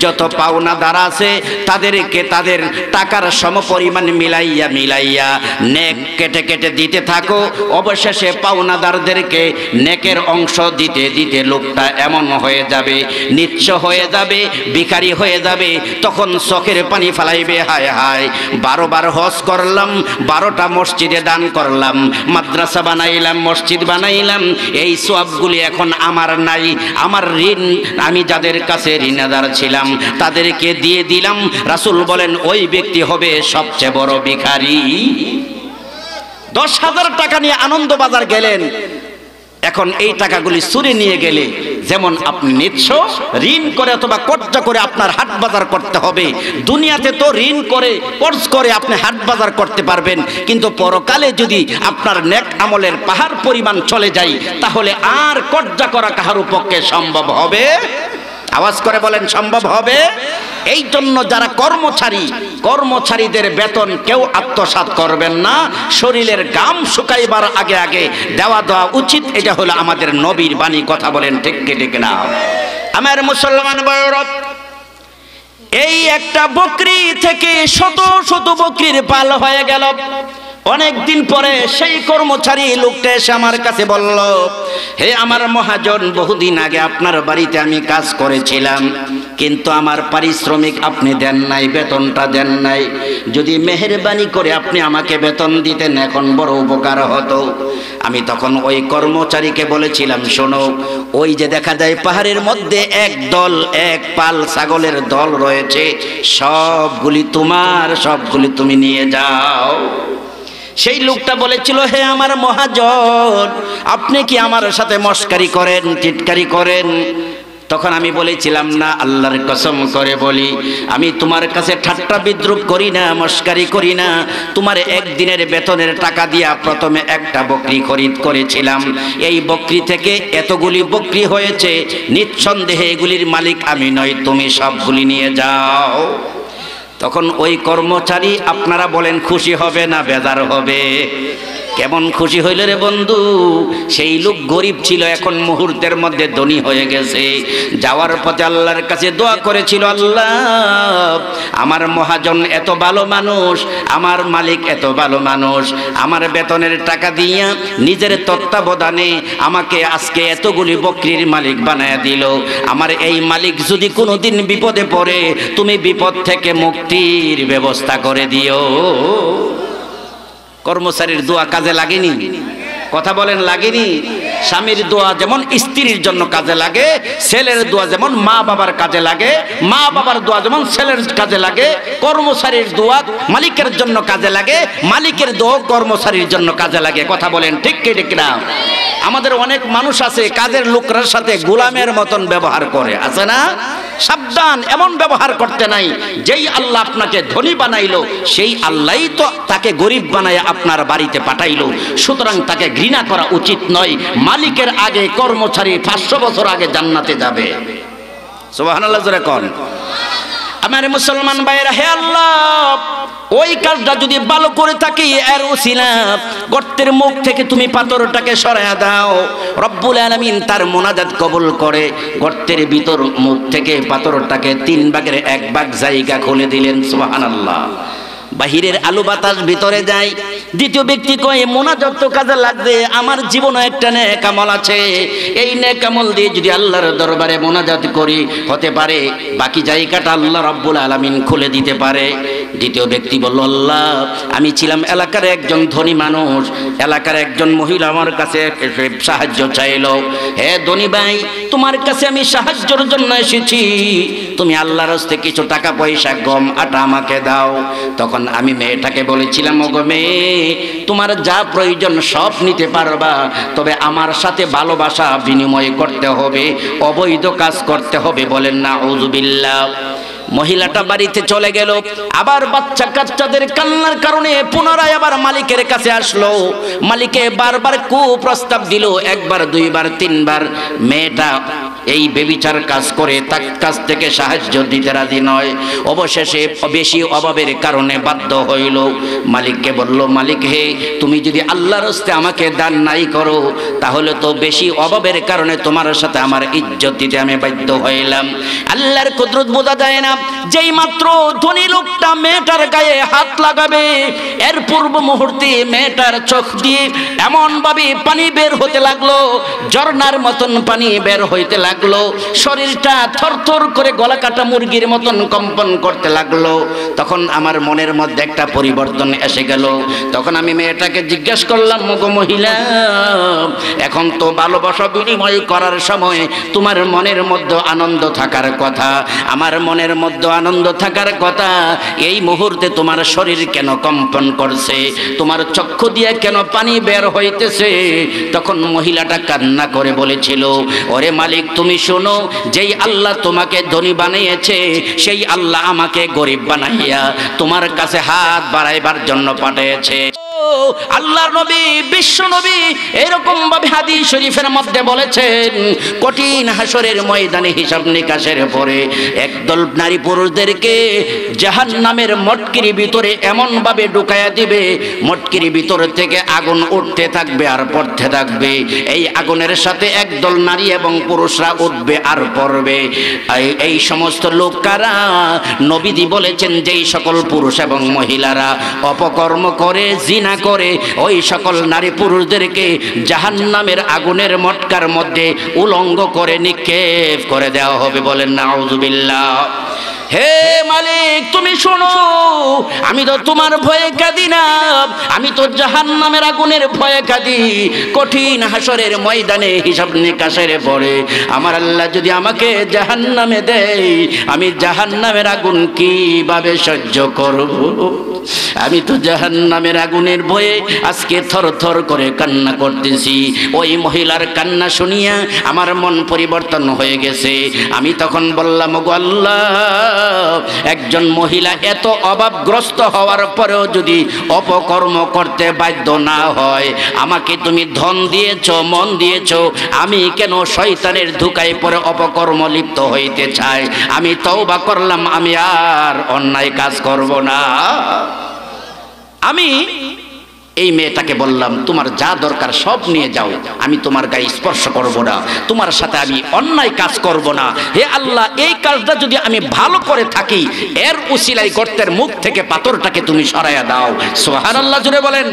যত পাওনাদার আছে, তাদেরকে তাদের টাকার সমপরিমাণ মিলাইয়া মিলাইয়া নেক কেটে কেটে দিতে থাকো। অবশেষে পাওনাদারদেরকে নেকের অংশ দিতে দিতে লোকটা এমন হয়ে যাবে, নিচ্ছ হয়ে যাবে, ভিখারি হয়ে যাবে, তখন চোখের পানি ফালাইবে, হায় হায়। বারো বার হজ করলাম, বারোটা মসজিদে দান করলাম, মাদ্রাসা বানাইলাম, মসজিদ বানাইলাম, এই সবগুলি এখন আমার নাই, আমার ঋণ, আমি যাদের কাছে ঋণাদার ছিলাম, তাদেরকে দিয়ে দিলাম। রাসুল বলেন, ওই ব্যক্তি হবে সবচেয়ে বড় ভিখারি। দশ হাজার টাকা নিয়ে আনন্দবাজার গেলেন। এখন এই টাকাগুলি চুরি নিয়ে গেলে যেমন আপনি নিচ্ছ, ঋণ করে অথবা কর্জা করে আপনার হাট বাজার করতে হবে। দুনিয়াতে তো ঋণ করে, কর্জ করে আপনি হাট বাজার করতে পারবেন। কিন্তু পরকালে যদি আপনার নেক আমলের পাহাড় পরিমাণ চলে যায়, তাহলে আর কর্জা করা কাহার পক্ষে সম্ভব হবে? আওয়াজ করে বলেন, সম্ভব হবে? এই জন্য যারা কর্মচারী, কর্মচারীদের বেতন কেউ আত্মসাত করবেন না। শরীরের গাম শুকাইবার আগে আগে দেওয়া দেওয়া উচিত। এটা হলো আমাদের নবীর বাণী, কথা বলেন ঠিক ঠিক না? আমার মুসলমান বয়রত এই একটা বকরি থেকে শত শত বকরির পাল হয়ে গেল। অনেক দিন পরে সেই কর্মচারী লোকটা এসে আমার কাছে বলল, হে আমার মহাজন, বহুদিন আগে আপনার বাড়িতে আমি কাজ করেছিলাম, কিন্তু আমার পারিশ্রমিক আপনি দেন নাই, বেতনটা দেন নাই। যদি মেহরবানি করে আপনি আমাকে বেতন দিতেন, এখন বড় উপকার হতো। আমি তখন ওই কর্মচারীকে বলেছিলাম, শোনো, ওই যে দেখা যায় পাহাড়ের মধ্যে এক দল, এক পাল ছাগলের দল রয়েছে, সবগুলি তোমার, সবগুলি তুমি নিয়ে যাও। সেই লোকটা বলেছিল, হে আমার মহাজন, আপনি কি আমার সাথে মস্কারি করেন, টিটকারি করেন? তখন আমি বলেছিলাম, না, আল্লাহর কসম করে বলি, আমি তোমার কাছে ঠাট্টা বিদ্রুপ করি না, মস্কারি করি না। তোমার একদিনের বেতনের টাকা দিয়া প্রথমে একটা বকরি খরিদ করেছিলাম। এই বকরি থেকে এতগুলি বকরি হয়েছে, নিঃসন্দেহে এগুলির মালিক আমি নই, তুমি সবগুলি নিয়ে যাও। তখন ওই কর্মচারী আপনারা বলেন, খুশি হবে না, বেজার হবে? কেমন খুশি হইল রে বন্ধু? সেই লোক গরিব ছিল, এখন মুহূর্তের মধ্যে ধনী হয়ে গেছে। যাওয়ার পথে আল্লাহর কাছে দোয়া করেছিল, আল্লাহ, আমার মহাজন এত ভালো মানুষ, আমার মালিক এত ভালো মানুষ, আমার বেতনের টাকা দিয়া নিজের তত্ত্বাবধানে আমাকে আজকে এতগুলি বকরির মালিক বানায় দিল। আমার এই মালিক যদি কোনোদিন বিপদে পড়ে, তুমি বিপদ থেকে মুক্তির ব্যবস্থা করে দিও। কর্মচারীর দোয়া কাজে লাগেনি? কথা বলেন লাগেনি? স্বামীর দোয়া যেমন স্ত্রীর জন্য কাজে লাগে, ছেলের দোয়া যেমন মা বাবার কাজে লাগে, মা বাবার দোয়া যেমন ছেলের কাজে লাগে, কর্মচারীর দোয়া মালিকের জন্য কাজে লাগে, মালিকের দোয়া কর্মচারীর জন্য কাজে লাগে। কথা বলেন ঠিক কি, ঠিক না আমাদের অনেক মানুষ আছে, কাজের লোকরার সাথে গোলামের মতন ব্যবহার করে, আছে না? সাবধান, এমন ব্যবহার করতে নাই, যেই আল্লাহ আপনাকে ধনী বানাইলো, সেই আল্লাহই তো তাকে গরিব বানায় আপনার বাড়িতে পাঠাইলো। সুতরাং তাকে ঘৃণা করা উচিত নয় মালিকের আগে কর্মচারী পাঁচশো বছর আগে জান্নাতে যাবে। জোরে আমার মুসলমান ভাইয়েরা, হে আল্লাহ, ওই কাজটা যদি ভালো করে থাকি, এর উসিলা, গর্তের মুখ থেকে তুমি পাথরটাকে সরায়া দাও। রব্বুল আলামিন তার মোনাজাত কবল করে গর্তের ভিতর মুখ থেকে পাথরটাকে তিন ভাগের এক ভাগ জায়গা খুলে দিলেন, সুবহানাল্লাহ। বাহিরের আলু বাতাস ভিতরে যায়। দ্বিতীয় ব্যক্তি কয়ে, মোনাজাত তো কাজে লাগবে, আমার জীবনে একটা নেকামল আছে। এই নেকামল দিয়ে যদি আল্লাহর দরবারে মোনাজাত করি, হতে পারে বাকি জায়গাটা আল্লাহ রব্বুল আলামিন খুলে দিতে পারে। দ্বিতীয় ব্যক্তি বলল, আল্লাহ, আমি ছিলাম এলাকার একজন ধনী মানুষ। এলাকার একজন মহিলা আমার কাছে সাহায্য চাইলো। হে ধনী ভাই, তোমার কাছে আমি সাহায্যের জন্য এসেছি। তুমি আল্লাহর হস্তে কিছু টাকা পয়সা, গম, আটা আমাকে দাও। তখন আমি মেয়েটাকে বলেছিলাম, ওগো মেয়ে, তোমার যা প্রয়োজন সব নিতে পারবা, তবে আমার সাথে ভালোবাসা বিনিময় করতে হবে, অবৈধ কাজ করতে হবে বলেন না উজুবিল্লাহ মহিলাটা বাড়িতে চলে গেল, আবার বাচ্চা কাচ্চাদের কান্নার কারণে পুনরায় আবার মালিকের কাছে আসলো। মালিকে বারবার কুপ্রস্তাব দিল, একবার, দুইবার, তিনবার। মেয়েটা এই বেবিচার কাজ করে তার কাছ থেকে সাহায্য দিতে রাজি নয়। অবশেষে বেশি অভাবের কারণে বাধ্য হইল। মালিককে বলল, মালিক হে, তুমি যদি আল্লাহর হস্তে আমাকে দান নাই করো, তাহলে তো বেশি অভাবের কারণে তোমার সাথে আমার ইজ্জত দিতে আমি বাধ্য হইলাম। আল্লাহর কুদরত বোঝা যায় না, যেই মাত্র ধনী লোকটা মেয়েটার গায়ে হাত লাগাবে, এর পূর্ব মুহূর্তে মেয়েটার চোখ দিয়ে এমন ভাবে পানি বের হতে লাগল, ঝর্ণার মতন পানি বের হইতে লাগল। শরীরটা থরথর করে গলা কাটা মুরগির মতন কম্পন করতে লাগল। তখন আমার মনের মধ্যে একটা পরিবর্তন এসে গেল। তখন আমি মেয়েটাকে জিজ্ঞেস করলাম মগো মহিলা, এখন তো ভালোবাসা বিনিময় করার সময় তোমার মনের মধ্যে আনন্দ থাকার কথা। আমার মনের মধ্যে আনন্দ থাকার কথা, এই মুহূর্তে তোমার শরীর কেন কম্পন করছে? তোমার চক্ষু দিয়ে কেন পানি বের হইতেছে? তখন মহিলাটা কান্না করে বলেছিল, ওরে মালিক তুমি শোনো, যেই আল্লাহ তোমাকে ধনী বানিয়েছে, সেই আল্লাহ আমাকে গরিব বানাইয়া তোমার কাছে হাত বাড়াইবার জন্য পাঠিয়েছে। আল্লাহর নবী, বিশ্ব নবী এরকম ভাবে শরীফের মধ্যে বলেছেন, কঠিন হাসরের ময়দানে হিসাব নিকাশের পরে একদল নারী পুরুষদেরকে জাহান নামের মটকির ভিতরে এমন ভাবে ঢুকাইয়া দিবে, মটকির ভিতর থেকে আগুন উঠতে থাকবে আর পড়তে থাকবে। এই আগুনের সাথে একদল নারী এবং পুরুষরা উঠবে আর পড়বে। এই- সমস্ত লোক কারা বলেছেন, যেই সকল পুরুষ এবং মহিলারা অপকর্ম করে, জিনা করে ওই সকল নারী পুরুষদেরকে জাহান্নামের আগুনের মটকার মধ্যে উলঙ্গ করে নিক্ষেপ করে দেওয়া হবে বলেন নাউজুবিল্লাহ। হে মালিক, তুমি শোনো, আমি তো তোমার ভয়ে কাঁদি না, আমি তো জাহান নামের আগুনের ভয়ে কাঁদি, কঠিন হাসরের ময়দানে হিসাব নিকাশের পরে আমার আল্লাহ যদি আমাকে জাহান নামে দেয়, আমি জাহান নামের আগুন কীভাবে সহ্য করব? আমি তো জাহান নামের আগুনের ভয়ে আজকে থর থর করে কান্না করতেছি। ওই মহিলার কান্না শুনিয়া আমার মন পরিবর্তন হয়ে গেছে। আমি তখন বললাম, "ওগো আল্লাহ, একজন মহিলা এত অভাবগ্রস্ত হওয়ার পরেও যদি অপকর্ম করতে বাধ্য না হয়, আমাকে তুমি ধন দিয়েছ, মন দিয়েছ, আমি কেন শয়তানের ধুকায় পরে অপকর্ম লিপ্ত হইতে চাই? আমি তওবা করলাম, আমি আর অন্যায় কাজ করব না। আমি এই মেয়েটাকে বললাম, তোমার যা দরকার সব নিয়ে যাও। আমি তোমার গায়ে স্পর্শ করব না। তোমার সাথে আমি অন্যায় কাজ করব না। হে আল্লাহ, এই কাজটা যদি আমি ভালো করে থাকি, এর উসিলাই গর্তের মুখ থেকে পাথরটাকে তুমি সরাইয়া দাও। সোহান আল্লাহ জুড়ে বলেন।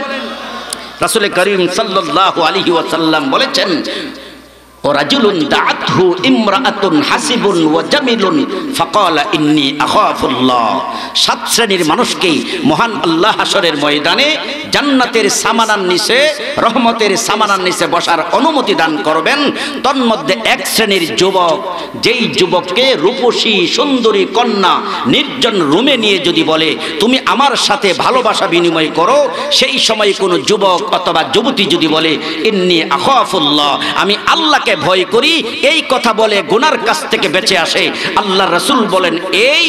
রাসুল করিম সাল্লাল্লাহু আলাইহি ওয়াসাল্লাম বলেছেন ওয়া জামিলুন ফাকালা ইন্নী আখাফুল্লাহ। সাত শ্রেণির মানুষকে মহান আল্লাহ হাসরের ময়দানে জান্নাতের সামানার নিচে, রহমতের সামানার নিচে বসার অনুমতি দান করবেন। তন্মধ্যে এক শ্রেণির যুবক, যেই যুবককে রূপসী, সুন্দরী কন্যা, নির্জন রুমে নিয়ে যদি বলে, তুমি আমার সাথে ভালোবাসা বিনিময় করো সেই সময় কোনো যুবক অথবা যুবতী যদি বলে, ইন্নি আখাফুল্লাহ, আমি আল্লাহকে ভয় করি, এই কথা বলে গুনার কাছ থেকে বেঁচে আসে। আল্লাহ রসুল বলেন, এই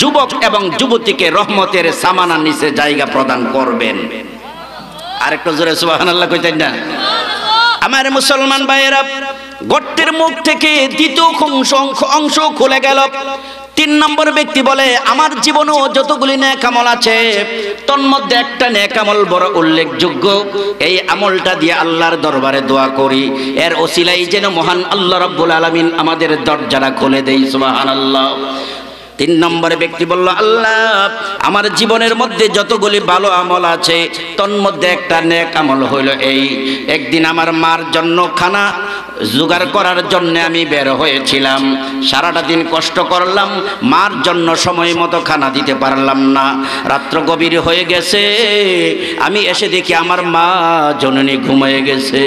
যুবক এবং যুবতীকে রহমতের সামানার নিচে জায়গা প্রদান করবেন। আরেকটু জোরে সুবাহ আল্লাহ কইতেন না। আমার মুসলমান ভাইয়েরা গর্তের মুখ থেকে দ্বিতীয় অংশ অংশ খুলে গেল। তিন নম্বর ব্যক্তি বলে, আমার জীবনেও যতগুলি ন্যাক আমল আছে তন্মধ্যে একটা ন্যাক আমল বড় উল্লেখযোগ্য। এই আমলটা দিয়ে আল্লাহর দরবারে দোয়া করি। এর ওসিলাই যেন মহান আল্লাহ রব্বুল আলমিন আমাদের দরজাটা খুলে দেই সুবাহান আল্লাহ তিন নম্বর ব্যক্তি বলল, আল্লাহ, আমার জীবনের মধ্যে যতগুলি ভালো আমল আছে তন্মধ্যে একটা নেক আমল হইল এই। একদিন আমার মার জন্য খানা জোগাড় করার জন্য আমি বের হয়েছিলাম। সারাটা দিন কষ্ট করলাম, মার জন্য সময় মতো খানা দিতে পারলাম না। রাত্র গভীর হয়ে গেছে, আমি এসে দেখি আমার মা জননী ঘুমিয়ে গেছে।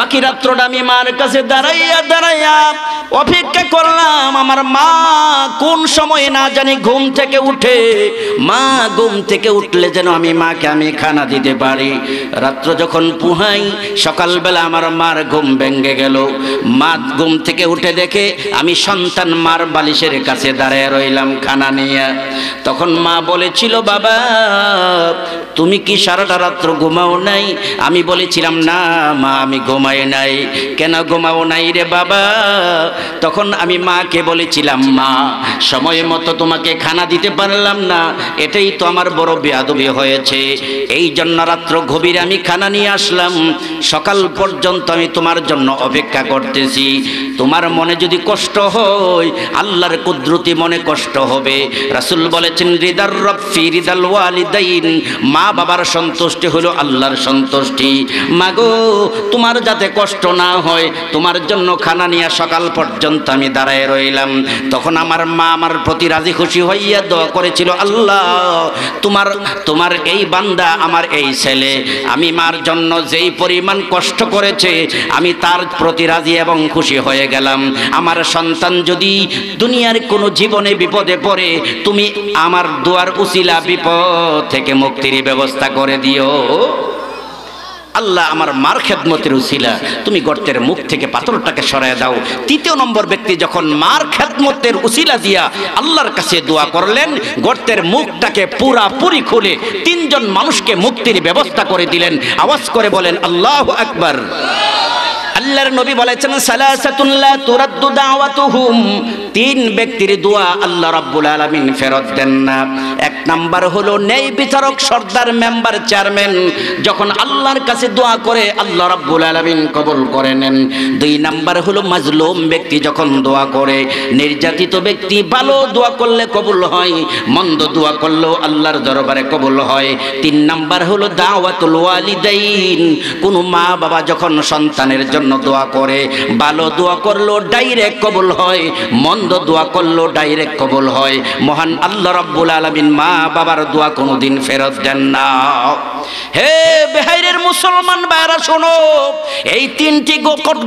বাকি রাত্রটা আমি মার কাছে দাঁড়াইয়া দাঁড়াইয়া অপেক্ষা করলাম, আমার মা কোন সময়ে না জানি ঘুম থেকে উঠে, মা ঘুম থেকে উঠলে যেন আমি মাকে আমি খানা দিতে পারি। রাত্র যখন পুহাই, সকালবেলা আমার মার ঘুম ভেঙে গেল। মা ঘুম থেকে উঠে দেখে আমি সন্তান মার বালিশের কাছে দাঁড়িয়ে রইলাম খানা নিয়ে। তখন মা বলেছিল, বাবা, তুমি কি সারাটা রাত্র ঘুমাও নাই? আমি বলেছিলাম, না মা, আমি ঘুমাই নাই। কেন ঘুমাও নাই রে বাবা? তখন আমি মাকে বলেছিলাম, মা, সময় মতো তোমাকে খানা দিতে পারলাম না। এটাই তো আমার বড় বেয়াদবি হয়েছে। এই জন্য রাত্র গভীর আমি খানা নিয়ে আসলাম। সকাল পর্যন্ত আমি তোমার জন্য অপেক্ষা করতেছি। তোমার মনে যদি কষ্ট হয়, আল্লাহর কুদরতি মনে কষ্ট হবে। রাসূল বলেছেন, রিদার রফি রিদাল ওয়ালিদাইন। মা বাবার সন্তুষ্টি হলো আল্লাহর সন্তুষ্টি। মাগো তোমার যাতে কষ্ট না হয়, তোমার জন্য খানা নিয়ে সকাল পর্যন্ত আমি দাঁড়ায় রইলাম। তখন আমার মা আমার প্রতি রাজি খুশি হইয়া দোয়া করেছিল, আল্লাহ, তোমার তোমার এই বান্দা আমার এই ছেলে। আমি মার জন্য যেই পরিমাণ কষ্ট করেছে, আমি তার প্রতি রাজি এবং খুশি হয়ে গেলাম। আমার সন্তান যদি দুনিয়ার কোনো জীবনে বিপদে পড়ে, তুমি আমার দুয়ার উচিলা বিপদ থেকে মুক্তির ব্যবস্থা করে দিও। আল্লাহ আমার মার খেদমতের উসিলা। তুমি গর্তের মুখ থেকে পাথরটাকে সরায় দাও। তৃতীয় নম্বর ব্যক্তি যখন মার খেদমতের উসিলা দিয়া আল্লাহর কাছে দোয়া করলেন, গর্তের মুখটাকে পুরাপুরি খুলে তিনজন মানুষকে মুক্তির ব্যবস্থা করে দিলেন। আওয়াজ করে বলেন, আল্লাহ আকবার। আল্লাহর নবী বলেছেন সালাসাতুল্লাহ তুরাদ্দু দাওয়াতুহুম। তিন ব্যক্তির দোয়া আল্লাহ রাব্বুল আলামিন ফেরত দেন না। এক নাম্বার হলো, নেই বিচারক সর্দার মেম্বার চেয়ারম্যান, যখন আল্লাহর কাছে দোয়া করে, আল্লাহ রাব্বুল আলামিন কবুল করে নেন। দুই নাম্বার হলো, মাজলুম ব্যক্তি যখন দোয়া করে, নির্যাতিত ব্যক্তি ভালো দোয়া করলে কবুল হয়, মন্দ দোয়া করলেও আল্লাহর দরবারে কবুল হয়। তিন নাম্বার হলো, দাওয়াতুল ওয়ালিদাইন। কোন মা বাবা যখন সন্তানের জন্য দোয়া করে, ভালো দোয়া করল ডাইরেক্ট কবুল হয়, মন্দ দোয়া করল ডাইরেক্ট কবুল হয়। মহান আল্লাহ রাব্বুল আলামিন মা বাবার দোয়া কোনোদিন ফেরত দেন না। হে বেহাইরের মুসলমান ভাইরা, শোনো, এই তিনটি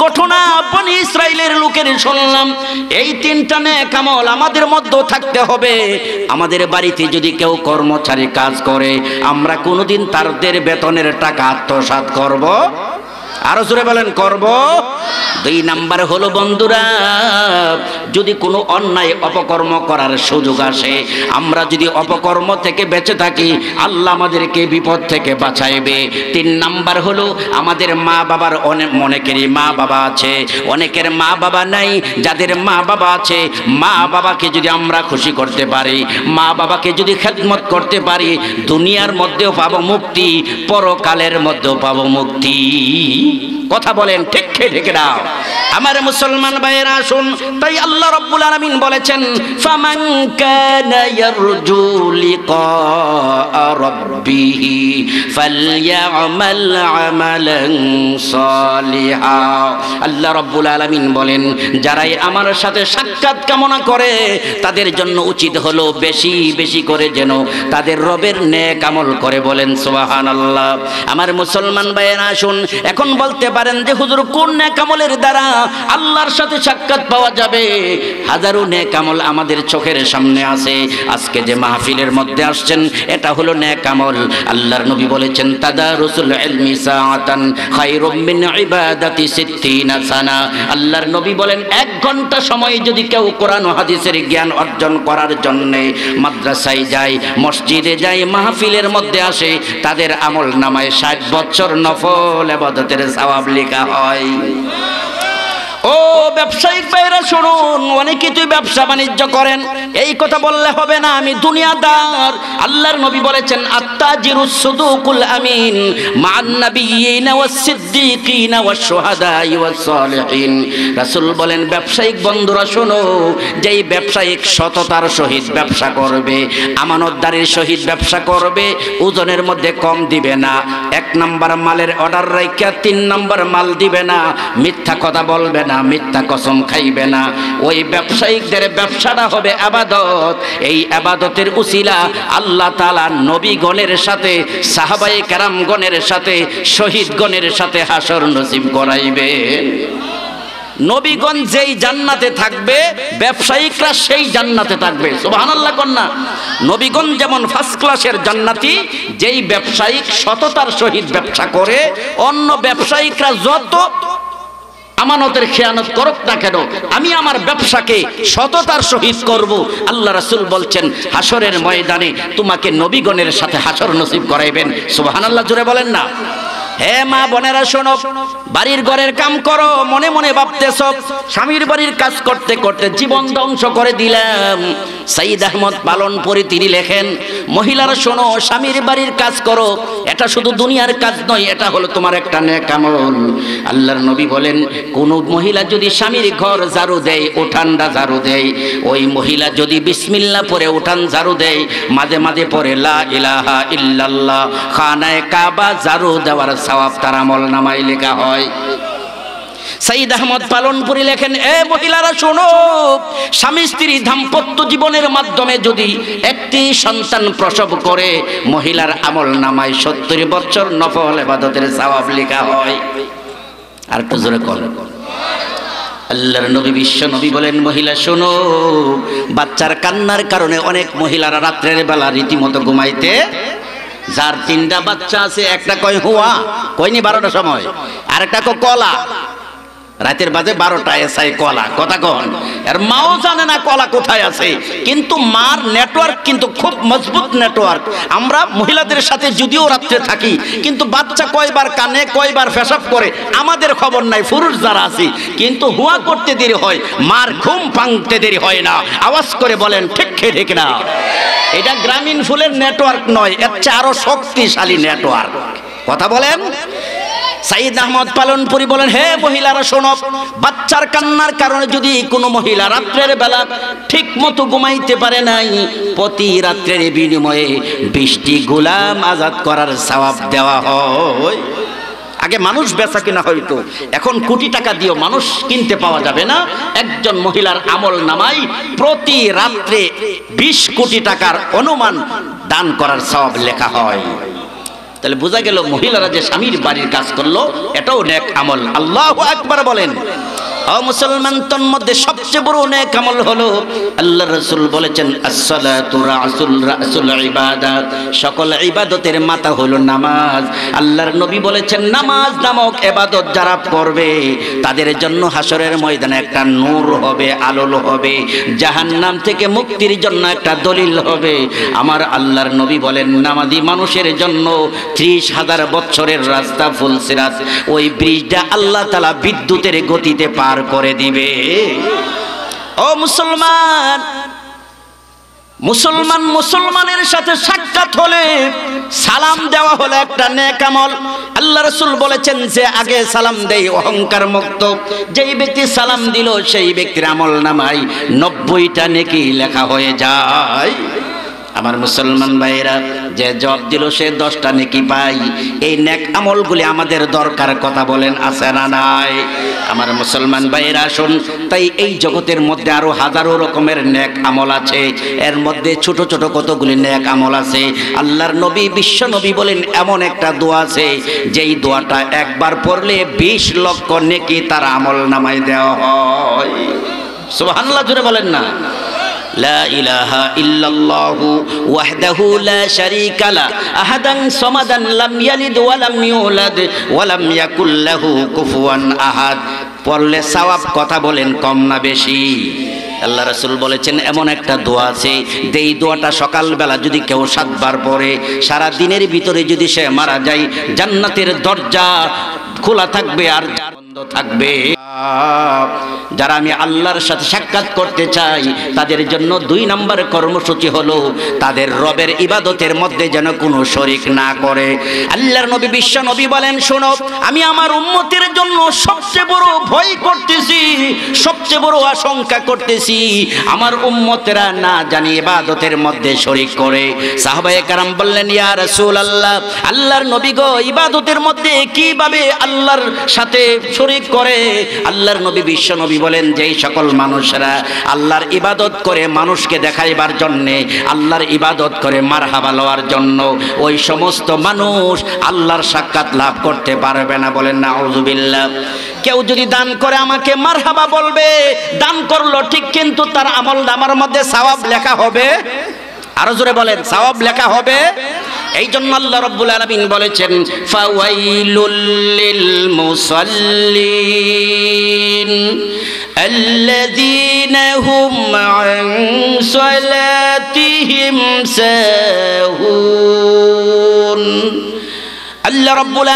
ঘটনা বনি ইসরায়েলের লোকের শুনলাম। এই তিনটা নেক আমল আমাদের মধ্যে থাকতে হবে। আমাদের বাড়িতে যদি কেউ কর্মচারী কাজ করে, আমরা কোনোদিন তাদের বেতনের টাকা আত্মসাৎ করব? আরও জোরে বলেন, করব। দুই নাম্বার হলো, বন্ধুরা, যদি কোনো অন্যায় অপকর্ম করার সুযোগ আসে, আমরা যদি অপকর্ম থেকে বেঁচে থাকি, আল্লাহ আমাদেরকে বিপদ থেকে বাঁচাইবে। তিন নাম্বার হলো, আমাদের মা বাবার অনেক অনেকেরই মা বাবা আছে। অনেকের মা বাবা নাই, যাদের মা বাবা আছে মা বাবাকে যদি আমরা খুশি করতে পারি মা বাবাকে যদি খেদমত করতে পারি, দুনিয়ার মধ্যেও পাবো মুক্তি, পরকালের মধ্যেও পাবো মুক্তি। কথা বলেন, ঠিক ঠিক দাও। আমার মুসলমান ভাইয়েরা, আসুন। তাই আল্লাহ রাব্বুল আলামিন বলেছেন, ফামান কানা ইয়ারজু লিকা রাব্বিহি ফালইআমাল আমালান সালিহা। আল্লাহ রাব্বুল আলামিন বলেন, যারাই আমার সাথে সাক্ষাৎ কামনা করে, তাদের জন্য উচিত হলো বেশি বেশি করে যেন তাদের রবের নেক আমল করে বলেন, সুবহানাল্লাহ। আমার মুসলমান ভাইয়েরা, আসুন। এখন বলতে পারেন যে, হুজুর, কোন নেক আমলের দ্বারা আল্লাহর সাথে সাক্ষাৎ পাওয়া যাবে? হাজারো নেক আমল আমাদের চোখের সামনে আছে। আজকে যে মাহফিলের মধ্যে আসছেন, এটা হলো নেক আমল আল্লাহর নবী বলেছেন তাদা রসুল সাআতান খায়রুম মিন ইবাদাতি সিত্তিনা সানা। আল্লাহর নবী বলেন, এক ঘণ্টা সময় যদি কেউ কোরআন হাদিসের জ্ঞান অর্জন করার জন্য মাদ্রাসায় যায়, মসজিদে যায়, মাহফিলের মধ্যে আসে, তাদের আমল নামায় ষাট বছর নফল এবাদতের সওয়াব লেখা হয়। ও ব্যবসায়িক ভাইরা শুনুন অনেকে তুই ব্যবসা বাণিজ্য করেন। এই কথা বললে হবে না, আমি দুনিয়াদার। আল্লাহর নবী বলেছেন আত্তাজিরুস সুদুকুল আমিন মান নাবিয়িনা ওয়াস সিদ্দিকিনা ওয়াস শুহাদাই ওয়াস সালিহিন রাসূল বলেন, ব্যবসায়িক বন্ধুরা শোনো, যেই ব্যবসায়িক সততার সহিত ব্যবসা করবে, আমানতদারির সহিত ব্যবসা করবে, ওজনের মধ্যে কম দিবে না। এক নাম্বার মালের অর্ডার রাইখা, তিন নাম্বার মাল দিবে না। মিথ্যা কথা বলবে না। মিথ্যা কসম খাইবে না। ওই ব্যবসায়িকদের ব্যবসাটা হবে আবাদত। এই আবাদতের উসিলা আল্লাহ তাআলা নবীগণের সাথে, সাহাবায়ে কেরামগণের সাথে শহীদগণের সাথে হাসর নসিব করাইবে। নবীগণ যেই জান্নাতে থাকবে, ব্যবসায়িকরা সেই জান্নাতে থাকবে। সুবহানাল্লাহ কন্যা। নবীগণ যেমন ফার্স্ট ক্লাসের জান্নাতি, যেই ব্যবসায়িক সততার সহিত ব্যবসা করে, অন্য ব্যবসায়িকরা যত আমানতের খেয়ানত করুক না কেন, আমি আমার ব্যবসাকে সততার সহিত করব। আল্লাহ রাসূল বলছেন হাসরের ময়দানে তোমাকে নবীগণের সাথে হাসর নসিব করাইবেন। সুবহানাল্লাহ জুড়ে বলেন না। হে মা বোনেরা, শোনো, বাড়ির ঘরের কাম করো, মনে মনে ভাবতেছ, স্বামীর বাড়ির কাজ করতে করতে জীবন ধ্বংস করে দিলাম। সাইদ আহমদ পালনপুরি তিনি লেখেন, মহিলারা, শোনো, স্বামীর বাড়ির কাজ করো, এটা শুধু দুনিয়ার কাজ নয়, এটা হলো তোমার একটা নেক আমল। আল্লাহর নবী বলেন, কোন মহিলা যদি স্বামীর ঘর ঝাড়ু দেয়, উঠানটা ঝাড়ু দেয়, ওই মহিলা যদি বিসমিল্লা পরে উঠান ঝাড়ু দেয়, মাঝে মাঝে পরে লা ইলাহা ইল্লাল্লাহ, খানায় কাবা ঝাড়ু দেওয়ার সওয়াব তার আমল নামায় লেখা হয়। সাইদ আহমদ পালনপুরি লেখেন, এ মহিলারা শোনো, স্বামী স্ত্রী দাম্পত্য জীবনের মাধ্যমে যদি একটি সন্তান প্রসব করে, মহিলার আমল নামায় সত্তর বছর নফল এবাদতের সওয়াব লেখা হয়। আর একটু জোরে কর আল্লাহর নবী বিশ্ব নবী বলেন, মহিলা শোনো, বাচ্চার কান্নার কারণে অনেক মহিলারা রাত্রের বেলা রীতিমতো ঘুমাইতে যার তিনটা বাচ্চা আছে একটা কয় হুয়া? কয়নি বারোটা সময়? আর একটা কলা? রাতের বাজে বারোটা এসআই কলা, কথা কন। আর মাও জানে না কলা কোথায় আছে। কিন্তু মার নেটওয়ার্ক কিন্তু খুব মজবুত নেটওয়ার্ক আমরা মহিলাদের সাথে যদিও রাত্রে থাকি, কিন্তু বাচ্চা কয়বার কানে, কয়বার পেশাব করে, আমাদের খবর নাই, পুরুষ যারা আছি। কিন্তু হুয়া করতে দেরি হয়, মার ঘুম ভাঙতে দেরি হয় না। আওয়াজ করে বলেন, ঠিক ঠিক না? এটা গ্রামীণ ফুলের নেটওয়ার্ক নয়, এর চেয়ে আরও শক্তিশালী নেটওয়ার্ক কথা বলেন? সাইদ আহমদ পালনপুরি বলেন, হে মহিলারা, শোনো, বাচ্চার কান্নার কারণে যদি কোনো মহিলা রাত্রের বেলা ঠিক মতো ঘুমাইতে পারে নাই, প্রতি রাত্রের বিনিময়ে বৃষ্টি গোলাম আজাদ করার সওয়াব দেওয়া হয়। আগে মানুষ বেচা কিনা হয়তো এখন কোটি টাকা দিয়েও মানুষ কিনতে পাওয়া যাবে না। একজন মহিলার আমল নামাই প্রতি রাত্রে বিশ কোটি টাকার অনুমান দান করার সব লেখা হয়। তাহলে বোঝা গেল মহিলারা যে স্বামীর বাড়ির কাজ করল, এটাও নেক আমল। আল্লাহ একবার বলেন। ও মুসলমান, তোর মধ্যে সবচেয়ে বড় অনেক আমল হলো। আল্লাহ রসুল বলেছেন সকল ইবাদতের মাথা হলো নামাজ। আল্লাহর নবী বলেছেন, নামাজ নামক ইবাদত যারা করবে তাদের জন্য হাসরের ময়দানে একটা নূর হবে, আলোল হবে। জাহান্নাম থেকে মুক্তির জন্য একটা দলিল হবে। আমার আল্লাহর নবী বলেন, নামাজি মানুষের জন্য ত্রিশ হাজার বছরের রাস্তা ফুলসিরাত। ওই ব্রিজটা আল্লাহ তালা বিদ্যুতের গতিতে পার করে দিবে। ও মুসলমান মুসলমান মুসলমানের সাথে সাক্ষাৎ হলে সালাম দেওয়া হলো একটা নেকামল আল্লাহ রসুল বলেছেন যে, আগে সালাম দেই অহংকার মুক্ত। যেই ব্যক্তি সালাম দিল, সেই ব্যক্তির আমল নামাই নব্বইটা নেকি লেখা হয়ে যায়। আমার মুসলমান ভাইরা যে জব দিল সে দশটা নেকি পাই। এই নেক আমলগুলি আমাদের দরকার, কথা বলেন, আছে না নাই? আমার মুসলমান ভাইরা আসুন, তাই এই জগতের মধ্যে আরও হাজারো রকমের নেক আমল আছে। এর মধ্যে ছোট ছোট কতগুলি নেক আমল আছে? আল্লাহর নবী, বিশ্ব নবী বলেন, এমন একটা দোয়া আছে, যেই দোয়াটা একবার পড়লে বিশ লক্ষ নেকি তার আমল নামায় দেওয়া হয়। সুবহানাল্লাহ জুড়ে বলেন না। لا إله إلا الله وحده لا شريك له أحدا صمدا لم يلد ولم يولد ولم يكن له كفوا أحد পড়লে সওয়াব কথা বলেন কম না বেশি। আল্লাহ রসুল বলেছেন, এমন একটা দোয়া আছে এই দোয়াটা সকালবেলা যদি কেউ সাতবার পড়ে, সারা দিনের ভিতরে যদি সে মারা যায়, জান্নাতের দরজা খোলা থাকবে আর বন্ধ থাকবে। যারা আমি আল্লাহর সাথে সাক্ষাৎ করতে চাই, তাদের জন্য দুই নম্বর কর্মসূচি হলো তাদের রবের ইবাদতের মধ্যে যেন কোনো শরিক না করে আল্লাহর নবী, বিশ্ব নবী বলেন, শোনো, আমি আমার উম্মতের জন্য সবচেয়ে বড় ভয় করতেছি, সবচেয়ে বড় আশঙ্কা করতেছি, আমার উম্মতেরা না জানি ইবাদতের মধ্যে শরিক করে। সাহাবায়ে কারাম বললেন, ইয়া রাসূল আল্লাহ আল্লাহর নবী গো, ইবাদতের মধ্যে কীভাবে আল্লাহর সাথে শরিক করে? আল্লাহর নবী, বিশ্ব নবী বলেন, যেই সকল মানুষরা আল্লাহর ইবাদত করে মানুষকে দেখাইবার জন্যে আল্লাহর ইবাদত করে মারহাবা লওয়ার জন্য, ওই সমস্ত মানুষ আল্লাহর সাক্ষাৎ লাভ করতে পারবে না বলেন না আউযুবিল্লাহ কেউ যদি দান করে আমাকে মারহাবা বলবে, দান করল, ঠিক কিন্তু তার আমল নামার মধ্যে সওয়াব লেখা হবে আরও জোরে বলেন, সওয়াব লেখা হবে। এই জন্য আল্লাহ রব্বুল আলামিন বলেছেন, ফাওয়াইলুল লিল মুসাল্লিন আল্লাযীনা হুম আন সালাতিহিম সাহুন। আল্লাহ রব্বুল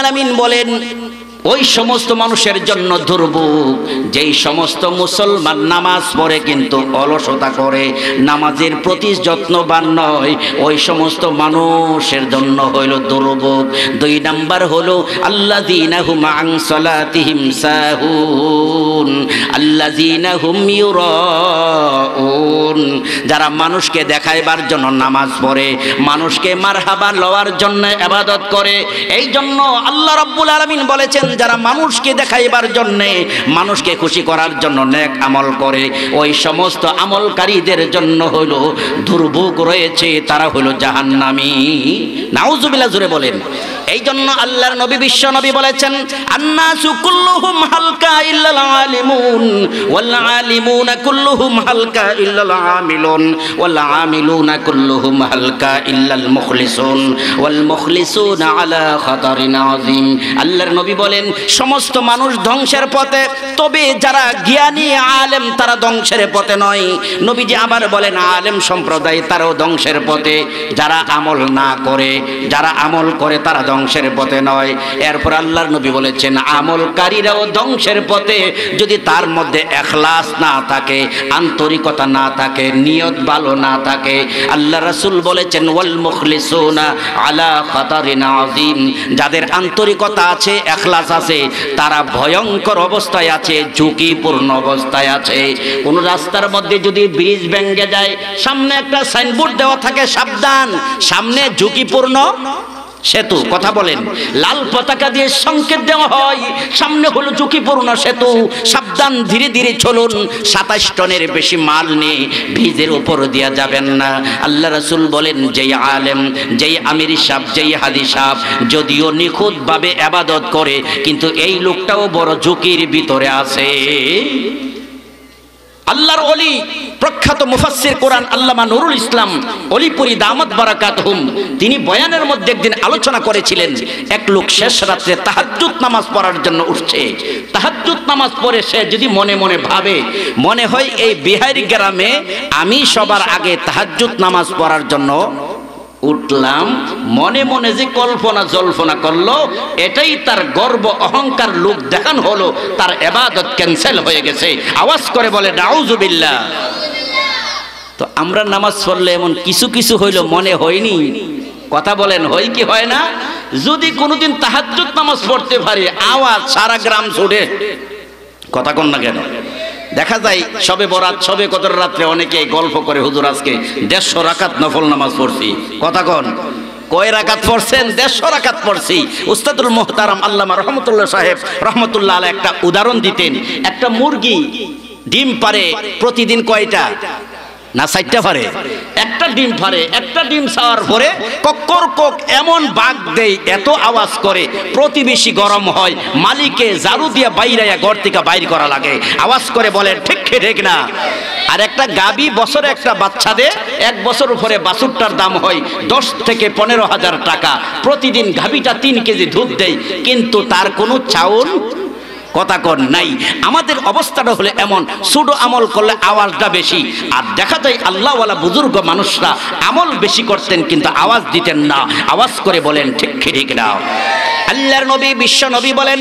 বলেন ওই সমস্ত মানুষের জন্য দুর্ভোগ। যেই সমস্ত মুসলমান নামাজ পড়ে কিন্তু অলসতা করে, নামাজের প্রতি যত্নবান নয়, ওই সমস্ত মানুষের জন্য হইল দুর্ভোগ। দুই নাম্বার হলো আল্লাহ দিনাহুম আং সলাতিহিম সাহুন আল্লাহ দিনাহুম ইউরাউন। যারা মানুষকে দেখাইবার জন্য নামাজ পড়ে, মানুষকে মারহাবা লওয়ার জন্য আবাদত করে এই জন্য আল্লাহ রব্বুল আলমিন বলেছেন যারা মানুষকে দেখাইবার জন্যে, মানুষকে খুশি করার জন্য নেক আমল করে, ওই সমস্ত আমলকারীদের জন্য হইল দুর্ভোগ রয়েছে, তারা হইল জাহান্নামি। নাউজুবিল্লাহ জুড়ে বলেন। এই জন্য আল্লাহর নবী বিশ্ব নবী বলেছেন, আন্নাসু কুল্লুহুম হালকা ইল্লাল আলিমুন, ওয়াল আলিমুনা কুল্লুহুম হালকা ইল্লাল আমিলুন, ওয়াল আমিলুনা কুল্লুহুম হালকা ইল্লাল মুখলিসুন, ওয়াল মুখলিসুনা আলা খাতারিন আযীম। আল্লাহর নবী বলেন, সমস্ত মানুষ ধ্বংসের পথে, তবে যারা জ্ঞানী আলেম, তারা ধ্বংসের পথে নয়। নবীজি আবার বলেন, আলেম সম্প্রদায় তারাও ধ্বংসের পথে। যারা আমল না করে, যারা আমল করে, তারা ধ্বংসের পথে নয়। এরপর আল্লাহর নবী বলেছেন, আমলকারীরাও ধ্বংসের পথে। যদি তার মধ্যে এখলাস না থাকে, আন্তরিকতা না থাকে, নিয়ত ভালো না থাকে, আল্লাহ রাসূল বলেছেন, ওয়াল মুখলিসুনা আলা খাতারিন আযীম। যাদের আন্তরিকতা আছে, এখলাস আছে, তারা ভয়ঙ্কর অবস্থায় আছে, ঝুঁকিপূর্ণ অবস্থায় আছে। কোন রাস্তার মধ্যে যদি ব্রিজ ভেঙে যায়, সামনে একটা সাইনবোর্ড দেওয়া থাকে, সাবধান। সামনে ঝুঁকিপূর্ণ সেতু, কথা বলেন। লাল পতাকা দিয়ে সংকেত দেওয়া হয়, সামনে হলো ঝুঁকিপূর্ণ সেতু। সাবধান, ধীরে ধীরে চলুন। সাতাশ টনের বেশি মাল নিয়ে ভিজের উপর দেওয়া যাবেন না। আল্লাহ রাসূল বলেন, যেই আলেম, যেই আমির সাহ যেই হাদি সাহ যদিও নিখুঁতভাবে আবাদত করে, কিন্তু এই লোকটাও বড় ঝুঁকির ভিতরে আছে। আল্লাহর অলি প্রখ্যাত মুফাসির কোরআন আল্লামা নুরুল ইসলাম অলিপুরি দামত বারাকাত হুম তিনি বয়ানের মধ্যে একদিন আলোচনা করেছিলেন, এক লোক শেষ রাত্রে তাহাজুত নামাজ পড়ার জন্য উঠছে। তাহাজুত নামাজ পড়ে সে যদি মনে মনে ভাবে, মনে হয় এই বিহারি গ্রামে আমি সবার আগে তাহাজুত নামাজ পড়ার জন্য উঠলাম, মনে মনে যে কল্পনা জল্পনা করল, এটাই তার গর্ব, অহংকার লোক দেখান হলো, তার এবাদত ক্যান্সেল হয়ে গেছে। আওয়াজ করে বলে, নাউজুবিল্লাহ। তো আমরা নামাজ পড়লে এমন কিছু কিছু হইল, মনে হয়নি। কথা বলেন, হয় কি হয় না? যদি কোনোদিন তাহাজ্জুদ নামাজ পড়তে পারি, আওয়াজ সারা গ্রাম ছুটে কথা কন না কেন? দেখা যায় সবে বরাত, সবে কত রাত্রে অনেকে গল্প করে, হুজুর, আজকে দেড়শো রাকাত নফল নামাজ পড়ছি। কথা কন, কয় রাকাত পড়ছেন? দেড়শো রাকাত পড়ছি। উস্তাদুল মোহতারাম আল্লামা রহমতুল্লাহ সাহেব রহমতুল্লাহ আলা একটা উদাহরণ দিতেন। একটা মুরগি ডিম পারে প্রতিদিন কয়টা? না সাইটটা পারে একটা ডিম পারে একটা ডিম ছাওয়ার পরে কক্কর কক এমন বাঘ দেয় এত আওয়াজ করে, প্রতিবেশী গরম হয়, মালিকে জারু দিয়ে বাইরাইয়া ঘর থেকে বাইর করা লাগে। আওয়াজ করে বলে, ঠিক কি, ঠিক না? আর একটা গাবি বছরে একটা বাচ্চা দে, এক বছর উপরে বাছুরটার দাম হয় দশ থেকে পনেরো হাজার টাকা। প্রতিদিন গাবিটা তিন কেজি দুধ দেয় কিন্তু তার কোনো চাউল কথা কর নাই। আমাদের অবস্থাটা হলে এমন সুডো আমল করলে আওয়াজটা বেশি, আর দেখা যায় আল্লাহওয়ালা বুজুর্গ মানুষরা আমল বেশি করতেন কিন্তু আওয়াজ দিতেন না। আওয়াজ করে বলেন, ঠিক ঠিক না। আল্লাহর নবী, বিশ্ব নবী বলেন